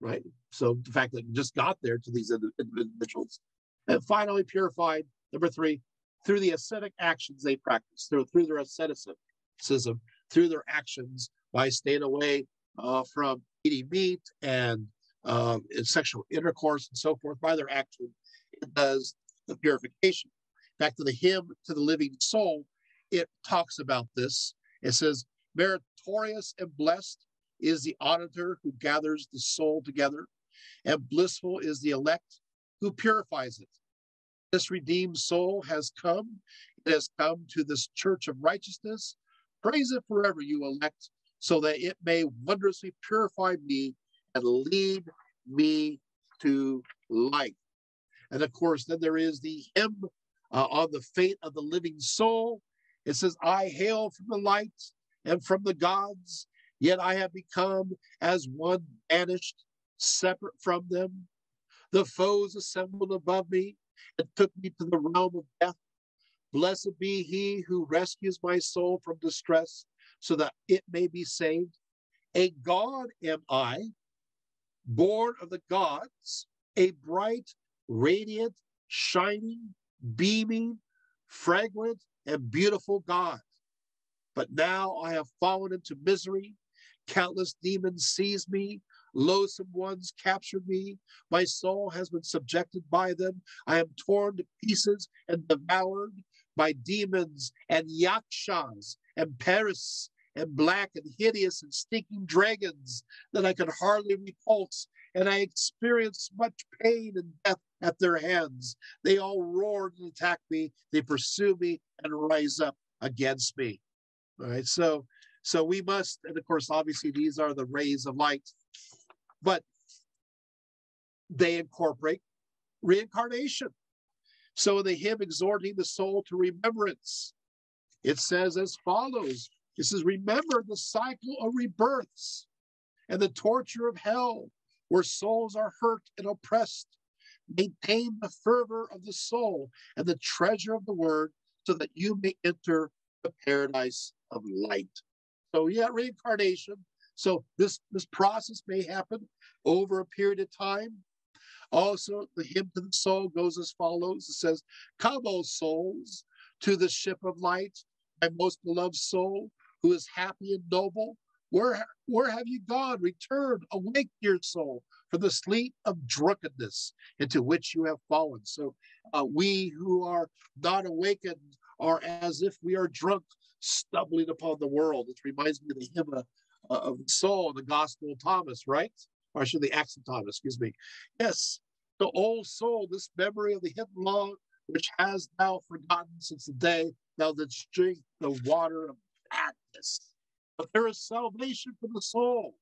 right? So the fact that just got there to these individuals. And finally, purified, number three, through the ascetic actions they practice, through, through their asceticism, through their actions by staying away uh, from eating meat and uh, sexual intercourse and so forth, by their action, it does the purification. Back to the hymn to the living soul, it talks about this. It says, Meritorious and blessed is the auditor who gathers the soul together, and blissful is the elect who purifies it. This redeemed soul has come. It has come to this church of righteousness Praise it forever, you elect, so that it may wondrously purify me and lead me to life. And of course, then there is the hymn uh, on the fate of the living soul. It says, I hail from the light and from the gods, yet I have become as one banished, separate from them. The foes assembled above me and took me to the realm of death. Blessed be he who rescues my soul from distress so that it may be saved. A God am I, born of the gods, a bright, radiant, shining, beaming, fragrant, and beautiful God. But now I have fallen into misery. Countless demons seize me. Loathsome ones capture me. My soul has been subjected by them. I am torn to pieces and devoured by demons and yakshas and paris and black and hideous and stinking dragons that I could hardly repulse, and I experienced much pain and death at their hands. They all roared and attacked me, they pursue me and rise up against me. All right. So so we must, and of course, obviously these are the rays of light, but they incorporate reincarnation. So in the hymn exhorting the soul to remembrance, it says as follows. It says, remember the cycle of rebirths and the torture of hell, where souls are hurt and oppressed. Maintain the fervor of the soul and the treasure of the word so that you may enter the paradise of light. So yeah, reincarnation. So this this process may happen over a period of time. Also, the hymn to the soul goes as follows. It says, Come, O souls, to the ship of light, my most beloved soul, who is happy and noble. Where, where have you gone? Return, awake, dear soul, from the sleep of drunkenness into which you have fallen. So uh, we who are not awakened are as if we are drunk, stumbling upon the world. It reminds me of the hymn of, uh, of the soul in the Gospel of Thomas, right? Or should the Acts of Thomas, excuse me. Yes, the old soul, this memory of the hidden law, which has thou forgotten since the day thou didst drink the water of madness. But there is salvation for the soul.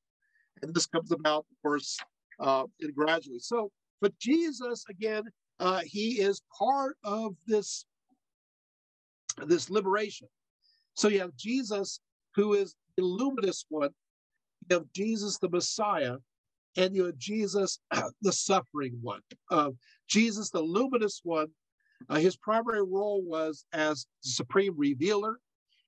And this comes about, of course, uh, gradually. So, but Jesus, again, uh, he is part of this, this liberation. So you have Jesus, who is the luminous one. You have Jesus, the Messiah, and you have Jesus, the suffering one. Uh, Jesus, the luminous one, uh, his primary role was as supreme revealer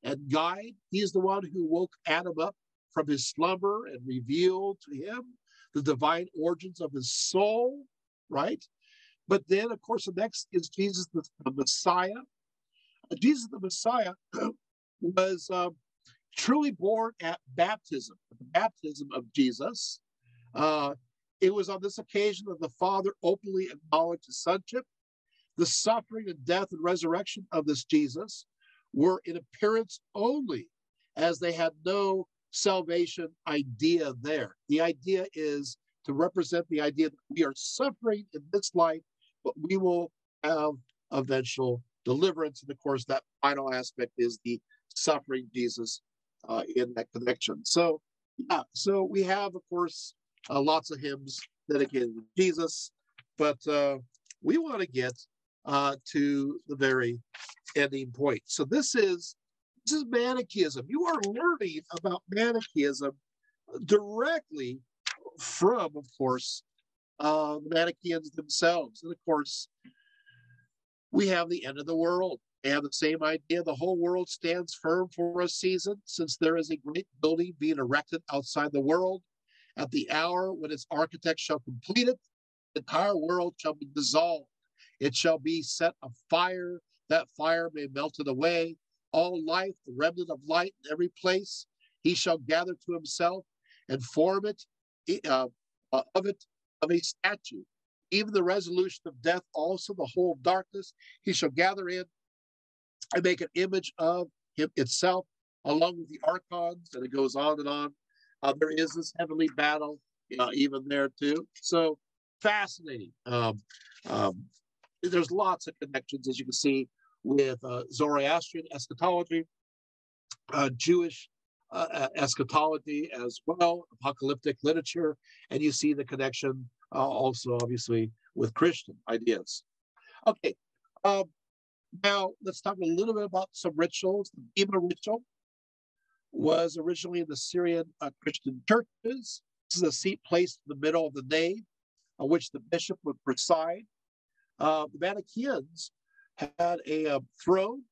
and guide. He is the one who woke Adam up from his slumber and revealed to him the divine origins of his soul, right? But then, of course, the next is Jesus the, the Messiah. Jesus the Messiah was uh, truly born at baptism, the baptism of Jesus. Uh, it was on this occasion that the Father openly acknowledged his sonship. The suffering and death and resurrection of this Jesus were in appearance only, as they had no salvation idea there. The idea is to represent the idea that we are suffering in this life, but we will have eventual deliverance. And of course, that final aspect is the suffering Jesus uh, in that connection. So, yeah, so we have, of course, uh, lots of hymns dedicated to Jesus, but uh, we want to get uh, to the very ending point. So this is this is Manichaeism. You are learning about Manichaeism directly from, of course, uh, the Manichaeans themselves, and of course, we have the end of the world. They have the same idea. The whole world stands firm for a season, since there is a great building being erected outside the world at the hour when its architect shall complete it, the entire world shall be dissolved. It shall be set afire, that fire may melt it away. All life, the remnant of light in every place, he shall gather to himself and form it uh, uh, of it of a statue. Even the resolution of death, also the whole darkness, he shall gather in and make an image of him itself, along with the archons, and it goes on and on. Uh, there is this heavenly battle uh, even there too. So fascinating. Um, um, there's lots of connections, as you can see, with uh, Zoroastrian eschatology, uh, Jewish uh, uh, eschatology as well, apocalyptic literature, and you see the connection also, obviously, with Christian ideas. Okay, um, now let's talk a little bit about some rituals. The Bema ritual was originally in the Syrian uh, Christian churches. This is a seat placed in the middle of the nave on which the bishop would preside. Uh, the Manichaeans had a, uh, throne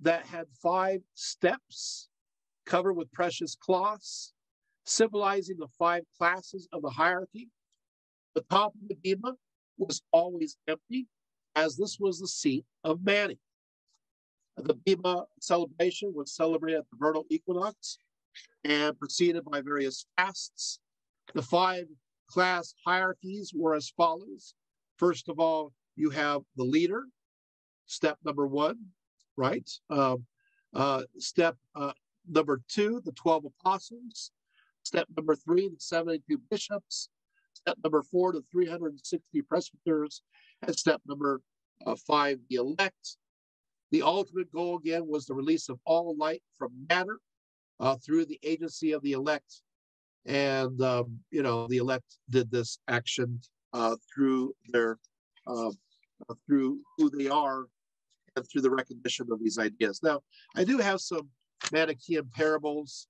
that had five steps covered with precious cloths, symbolizing the five classes of the hierarchy. The top of the bema was always empty, as this was the seat of Mani. The Bema celebration was celebrated at the vernal equinox and preceded by various fasts. The five class hierarchies were as follows. First of all, you have the leader, step number one, right? Uh, uh, step uh, number two, the 12 apostles. Step number three, the 72 bishops. Step number four, the 360 presbyters. And step number uh, five, the elect. The ultimate goal, again, was the release of all light from matter uh, through the agency of the elect. And, um, you know, the elect did this action uh, through their, uh, through who they are and through the recognition of these ideas. Now, I do have some Manichaean parables,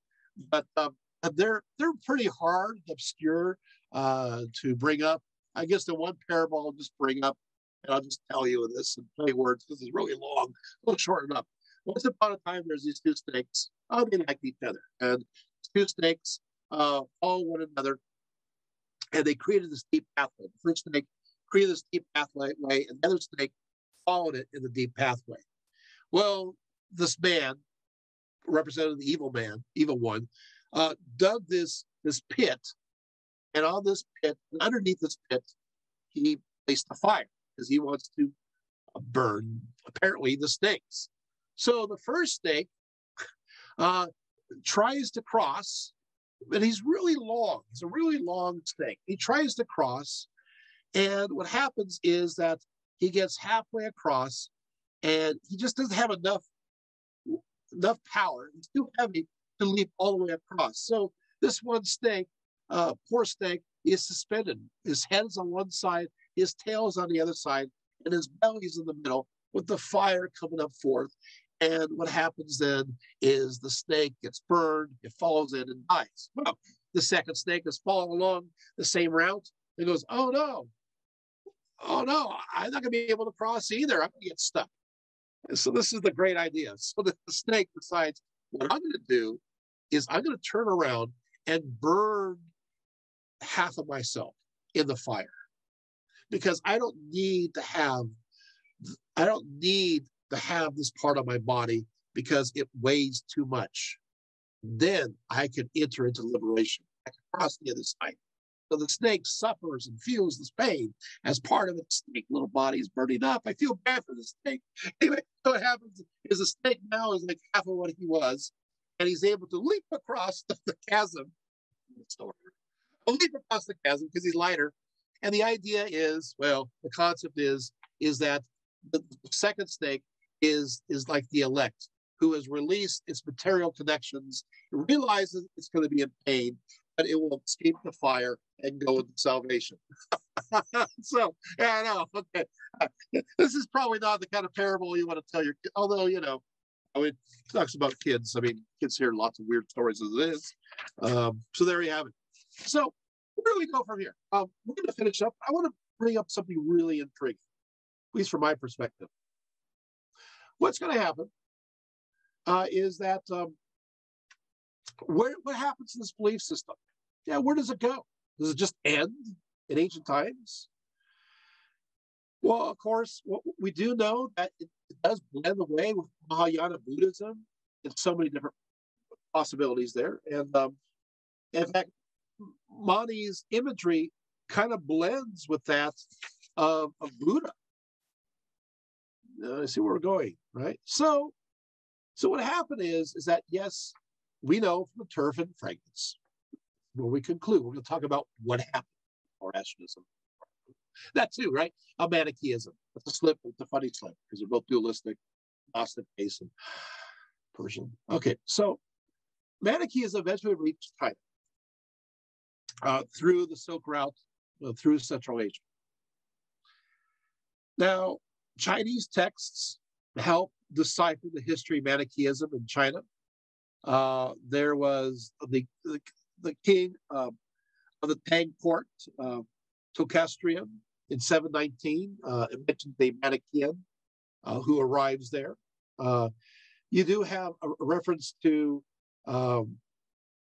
but um, they're they're pretty hard, obscure uh, to bring up. I guess the one parable I'll just bring up, and I'll just tell you this in play words because it's really long. We'll shorten up. Once upon a time, there's these two snakes. Oh, they like each other, and two snakes uh, follow one another, and they created this deep pathway. The first snake created this deep pathway, and the other snake followed it in the deep pathway. Well, this man, representing the evil man, evil one, uh, dug this this pit, and on this pit, underneath this pit, he placed a fire because he wants to burn apparently the snakes. So the first snake uh, tries to cross, but he's really long. He's a really long snake. He tries to cross, and what happens is that he gets halfway across, and he just doesn't have enough enough power. He's too heavy to leap all the way across. So this one snake, uh, poor snake, is suspended. His head is on one side, his tail is on the other side, and his belly is in the middle with the fire coming up forth. And what happens then is the snake gets burned, it falls in and dies. Well, the second snake is following along the same route and goes, Oh no, oh no, I'm not going to be able to cross either. I'm going to get stuck. And so this is the great idea. So the snake decides, what I'm going to do is I'm going to turn around and burn half of myself in the fire because I don't need to have I don't need to have this part of my body because it weighs too much. Then I can enter into liberation. I can cross the other side. So the snake suffers and feels this pain as part of its snake little body is burning up. I feel bad for the snake. Anyway, so what happens is the snake now is like half of what he was, and he's able to leap across the, the chasm. Leap across the chasm because he's lighter. And the idea is, well, the concept is, is that the, the second snake is is like the elect who has released its material connections, realizes it's going to be in pain, but it will escape the fire and go into salvation. so, yeah, I know. Okay. This is probably not the kind of parable you want to tell your although, you know, I mean, it talks about kids. I mean, kids hear lots of weird stories as it is. Um, so there you have it. So where do we go from here? Um, we're going to finish up. I want to bring up something really intriguing, at least from my perspective. What's going to happen uh, is that um, where, what happens to this belief system? Yeah, where does it go? Does it just end in ancient times? Well, of course, we do know that it, does blend away with Mahayana Buddhism and so many different possibilities there. And um, in fact, Mani's imagery kind of blends with that of, of Buddha. Uh, see where we're going, right? So, so what happened is, is that yes, we know from the Turfan fragments where we conclude. We're going to talk about what happened, or Zoroastrianism. That too, right? A Manichaeism. It's a slip, it's a funny slip because they're both dualistic, Gnostic case and Persian. Okay, so Manichaeism eventually reached China uh, through the Silk Route, uh, through Central Asia. Now, Chinese texts help decipher the history of Manichaeism in China. Uh, there was the, the, the king of the Tang court, uh, Tokastrian, in 719. Uh, it mentions a Manichaean uh, who arrives there. Uh, you do have a, reference to um,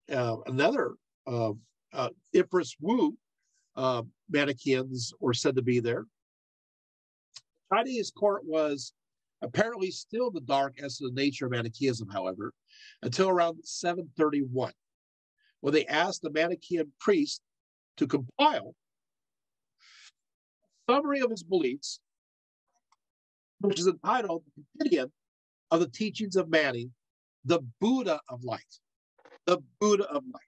another uh, Ifris Wu uh, Manichaeans were said to be there. Chinese court was apparently still in the dark as to the nature of Manichaeism, however, until around 731, when they asked the Manichaean priest to compile a summary of his beliefs, which is entitled The Compendium of the Teachings of Mani, the Buddha of Light. The Buddha of Light.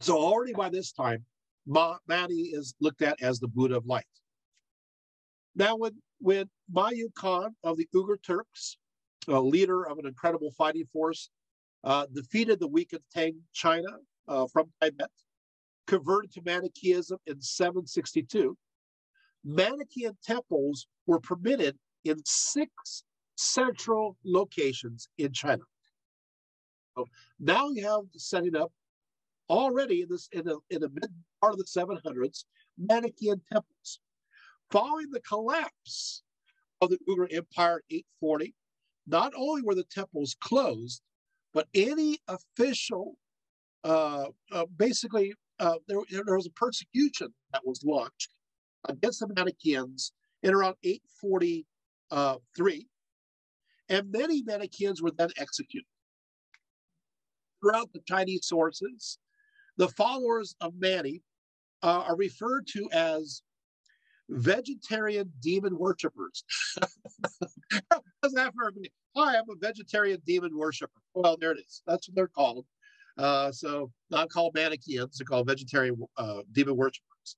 So already by this time, Mani is looked at as the Buddha of Light. Now, when, when Mayu Khan of the Uyghur Turks, a leader of an incredible fighting force uh, defeated the weakened Tang China uh, from Tibet, converted to Manichaeism in 762. Manichaean temples were permitted in six central locations in China. So now you have setting up already in this in the in the mid part of the 700s Manichaean temples. Following the collapse of the Uyghur Empire in 840, not only were the temples closed, but any official, uh, uh, basically, uh, there, there was a persecution that was launched against the Manichaeans in around 843, and many Manichaeans were then executed. Throughout the Chinese sources, the followers of Mani uh, are referred to as vegetarian demon worshippers. Doesn't that for me? Hi, I'm a vegetarian demon worshiper. Well, there it is. That's what they're called. Uh, so not called Manichaeans, they're called vegetarian uh, demon worshippers.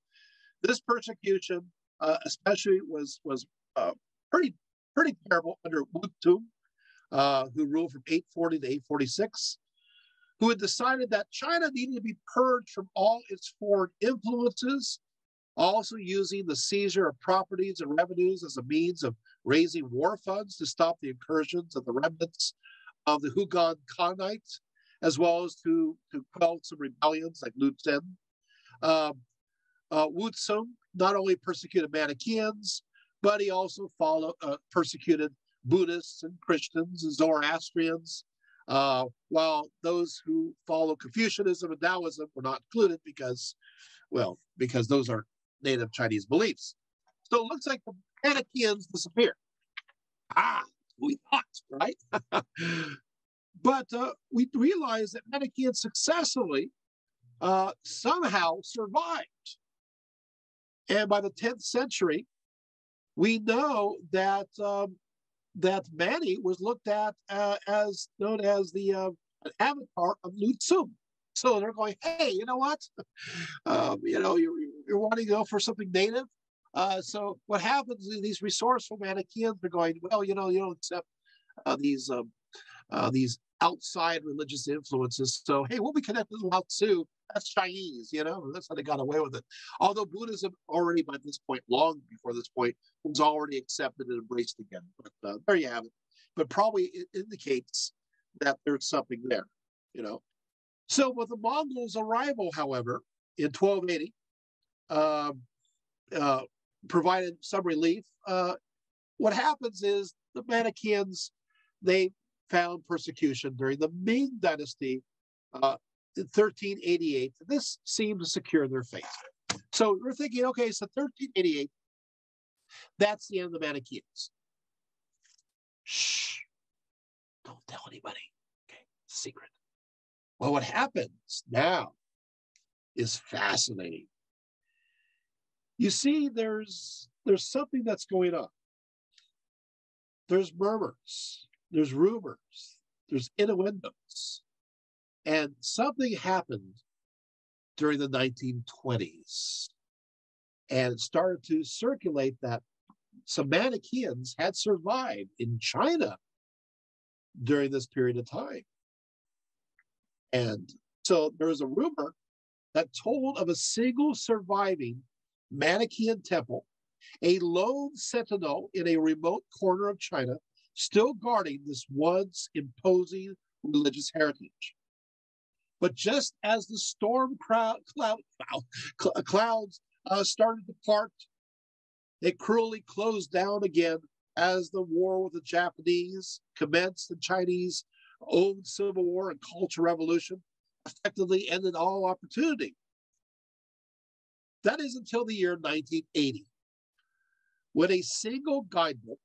This persecution, uh, especially, was was uh, pretty pretty terrible under Wu Tu, uh, who ruled from 840 to 846 who had decided that China needed to be purged from all its foreign influences, also using the seizure of properties and revenues as a means of raising war funds to stop the incursions of the remnants of the Hugan Khanates, as well as to, to quell some rebellions like Lu Xun. Um, uh, Wu Tsung not only persecuted Manichaeans, but he also followed, uh, persecuted Buddhists and Christians and Zoroastrians, uh, while those who follow Confucianism and Taoism were not included because, well, because those are native Chinese beliefs. So it looks like the Manichaeans disappear. Ah, we thought, right? but uh, we realize that Manichaeans successfully uh, somehow survived. And by the 10th century, we know that um, that Mani was looked at uh, as known as the uh, avatar of Lao Tzu. So they're going, hey, you know what? um, you know, you're, you're wanting to go for something native. Uh, so what happens is these resourceful Manichaeans are going, well, you know, you don't accept uh, these um, uh, these outside religious influences. So hey, we'll be connected to Lao Tzu. That's Chinese, you know. That's how they got away with it. Although Buddhism already by this point, long before this point, was already accepted and embraced again. But uh, there you have it. But probably it indicates that there's something there, you know. So with the Mongols' arrival, however, in 1280, uh, uh, provided some relief. Uh, what happens is the Manichaeans they found persecution during the Ming Dynasty uh, in 1388. This seemed to secure their fate. So we're thinking, okay, so 1388, that's the end of the Manichaeans. Shh, don't tell anybody. Okay, secret. Well, what happens now is fascinating. You see, there's there's something that's going on. There's murmurs there's rumors, there's innuendos. And something happened during the 1920s. And it started to circulate that some Manichaeans had survived in China during this period of time. And so there was a rumor that told of a single surviving Manichaean temple, a lone sentinel in a remote corner of China still guarding this once imposing religious heritage. But just as the storm crowd, cloud, cloud, clouds uh, started to part, they cruelly closed down again as the war with the Japanese commenced. The Chinese own civil war and cultural revolution effectively ended all opportunity. That is until the year 1980, when a single guidebook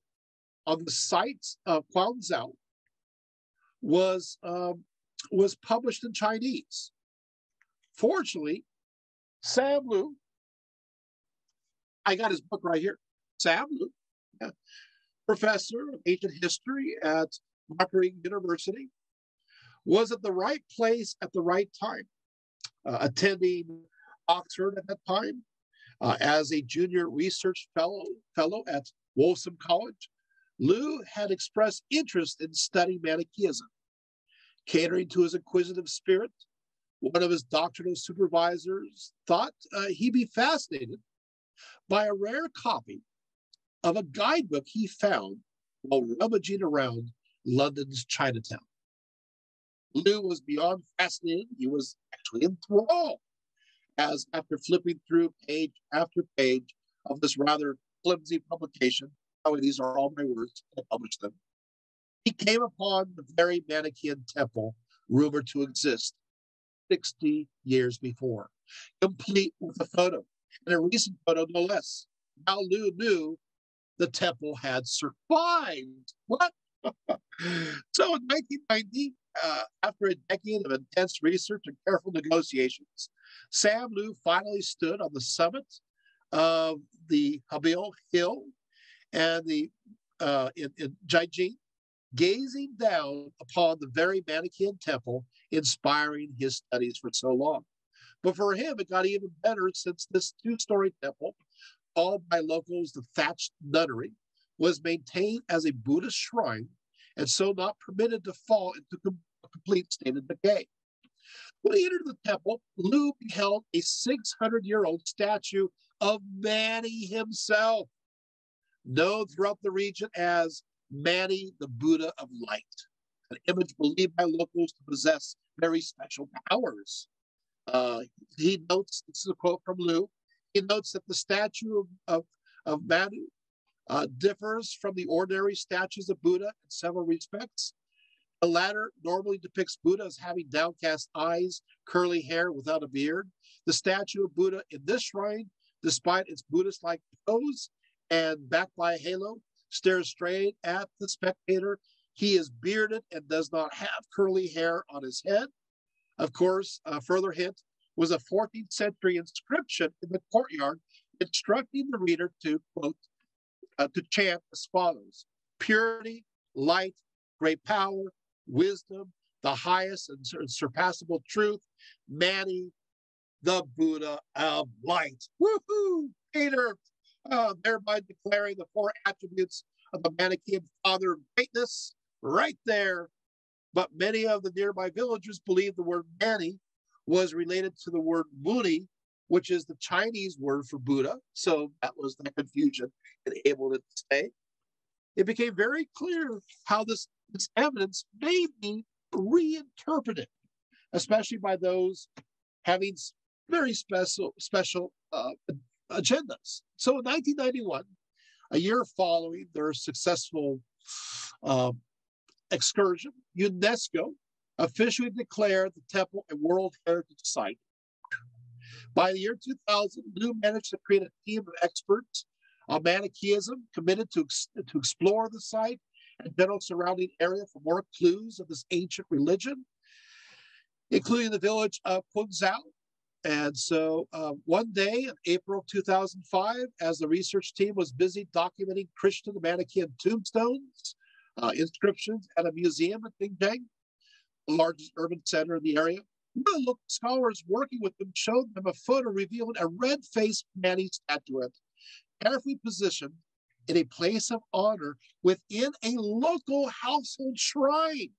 on the sites of Quanzhou was um, was published in Chinese. Fortunately, Sam Lieu, I got his book right here. Sam Lieu, yeah, professor of ancient history at Macquarie University, was at the right place at the right time, uh, attending Oxford at that time uh, as a junior research fellow fellow at Wolfson College Lieu had expressed interest in studying Manichaeism. Catering to his inquisitive spirit, one of his doctrinal supervisors thought uh, he'd be fascinated by a rare copy of a guidebook he found while rummaging around London's Chinatown. Lieu was beyond fascinated. He was actually enthralled as, after flipping through page after page of this rather flimsy publication, these are all my words, I published them, he came upon the very Manichaean temple rumored to exist 60 years before, complete with a photo, and a recent photo no less. Now Lieu knew the temple had survived. What? so in 1990, uh, after a decade of intense research and careful negotiations, Sam Lieu finally stood on the summit of the Huabiao Hill and the uh, in, in Jinjiang, gazing down upon the very Manichaean temple inspiring his studies for so long. But for him, it got even better since this two story temple, called by locals the thatched nunnery, was maintained as a Buddhist shrine and so not permitted to fall into com- a complete state of decay. When he entered the temple, Lieu beheld a 600 year old statue of Mani himself, known throughout the region as Mani, the Buddha of light, an image believed by locals to possess very special powers. Uh, he notes, this is a quote from Lieu, he notes that the statue of, of, of Manu uh, differs from the ordinary statues of Buddha in several respects. The latter normally depicts Buddha as having downcast eyes, curly hair without a beard. The statue of Buddha in this shrine, despite its Buddhist like pose and backed by a halo, stares straight at the spectator. He is bearded and does not have curly hair on his head. Of course, a further hint was a 14th century inscription in the courtyard instructing the reader to quote, uh, to chant as follows purity, light, great power, wisdom, the highest and surpassable truth, Mani, the Buddha of light. Woohoo! Peter, uh, thereby declaring the four attributes of the Manichaean father of greatness right there. But many of the nearby villagers believe the word Mani was related to the word Muni, which is the Chinese word for Buddha. So that was the confusion and able to stay. It became very clear how this, this evidence may be reinterpreted, especially by those having very special special uh, agendas. So in 1991, a year following their successful uh, excursion, UNESCO officially declared the temple a World Heritage Site. By the year 2000, Lieu managed to create a team of experts on Manichaeism committed to, to explore the site and general surrounding area for more clues of this ancient religion, including the village of Qunzhou. And so uh, one day in April 2005, as the research team was busy documenting Christian Manichaean tombstones, uh, inscriptions at a museum in Bingjing, the largest urban center in the area, the scholars working with them showed them a photo revealing a red-faced Mani statuette, carefully positioned in a place of honor within a local household shrine.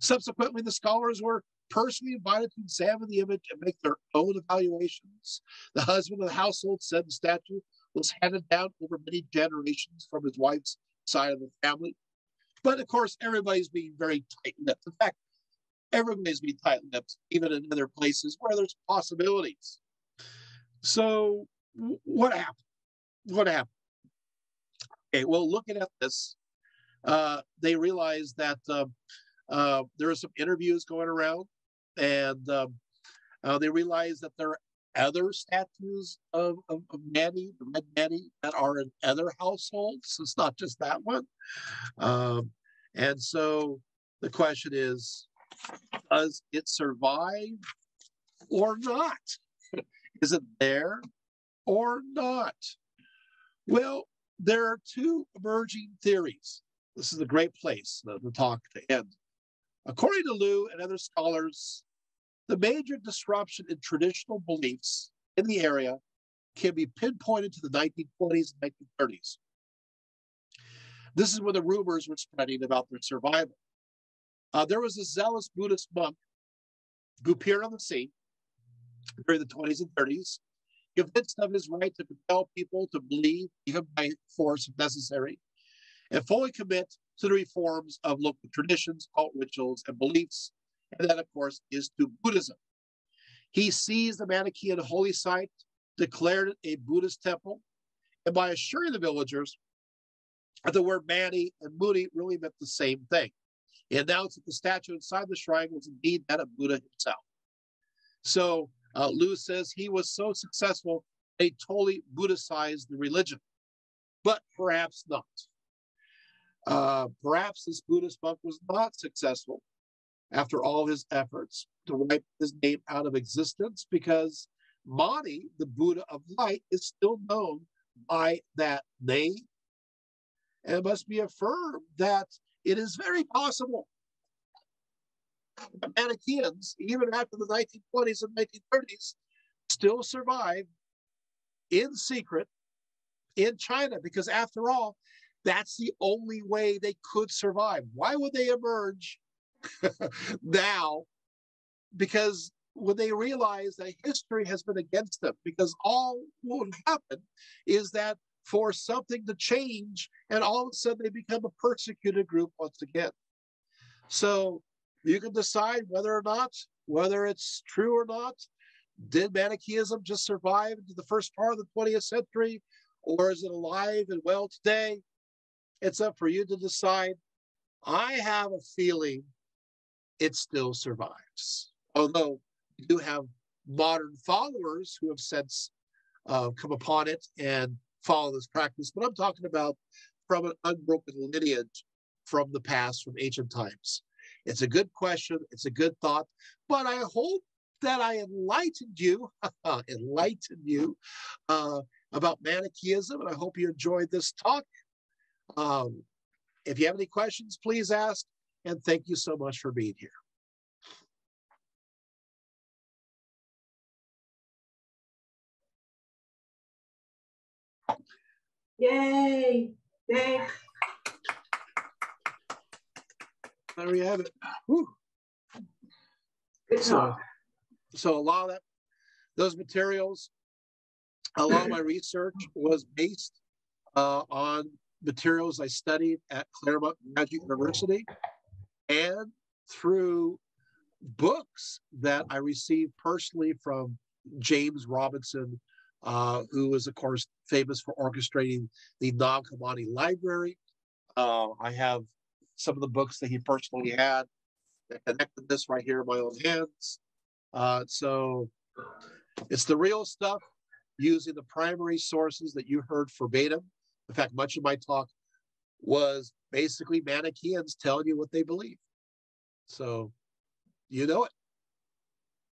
Subsequently, the scholars were personally invited to examine the image and make their own evaluations. The husband of the household said the statue was handed down over many generations from his wife's side of the family. But of course, everybody's being very tight lipped. In fact, everybody's being tight lipped, even in other places where there's possibilities. So, what happened? What happened? Okay, well, looking at this, uh, they realized that uh, uh, there are some interviews going around, and um, uh, they realize that there are other statues of, of, of the red Mani, that are in other households. It's not just that one. Um, and so the question is does it survive or not? is it there or not? Well, there are two emerging theories. This is a great place to talk to end. According to Lieu and other scholars, the major disruption in traditional beliefs in the area can be pinpointed to the 1920s and 1930s. This is when the rumors were spreading about their survival. Uh, there was a zealous Buddhist monk who appeared on the scene during the 20s and 30s, convinced of his right to compel people to believe, even by force if necessary, and fully commit to the reforms of local traditions, cult rituals, and beliefs. And that, of course, is to Buddhism. He seized the Manichaean holy site, declared it a Buddhist temple, and by assuring the villagers that the word Mani and Muni really meant the same thing, he announced that the statue inside the shrine was indeed that of Buddha himself. So uh, says he was so successful, they totally Buddhicized the religion, but perhaps not. Uh, perhaps this Buddhist monk was not successful after all his efforts to wipe his name out of existence because Mani, the Buddha of light, is still known by that name. And it must be affirmed that it is very possible Manichaeans, even after the 1920s and 1930s, still survived in secret in China because, after all, that's the only way they could survive. Why would they emerge now? Because when they realize that history has been against them, because all would happen is that for something to change, and all of a sudden they become a persecuted group once again. So you can decide whether or not, whether it's true or not. Did Manichaeism just survive into the first part of the 20th century, or is it alive and well today? It's up for you to decide. I have a feeling it still survives, although we do have modern followers who have since uh, come upon it and follow this practice. But I'm talking about from an unbroken lineage from the past, from ancient times. It's a good question. It's a good thought. But I hope that I enlightened you, enlightened you uh, about Manichaeism, and I hope you enjoyed this talk. Um, if you have any questions, please ask. And thank you so much for being here. Yay! Yay! There we have it. Whew. Good so, so a lot of that, those materials, a lot of my research was based uh, on materials I studied at Claremont Graduate University and through books that I received personally from James Robinson, uh, who is, of course, famous for orchestrating the Nag Hammadi Library. Uh, I have some of the books that he personally had that connected this right here in my own hands. Uh, so it's the real stuff using the primary sources that you heard verbatim. In fact, much of my talk was basically Manichaeans telling you what they believe. So you know it.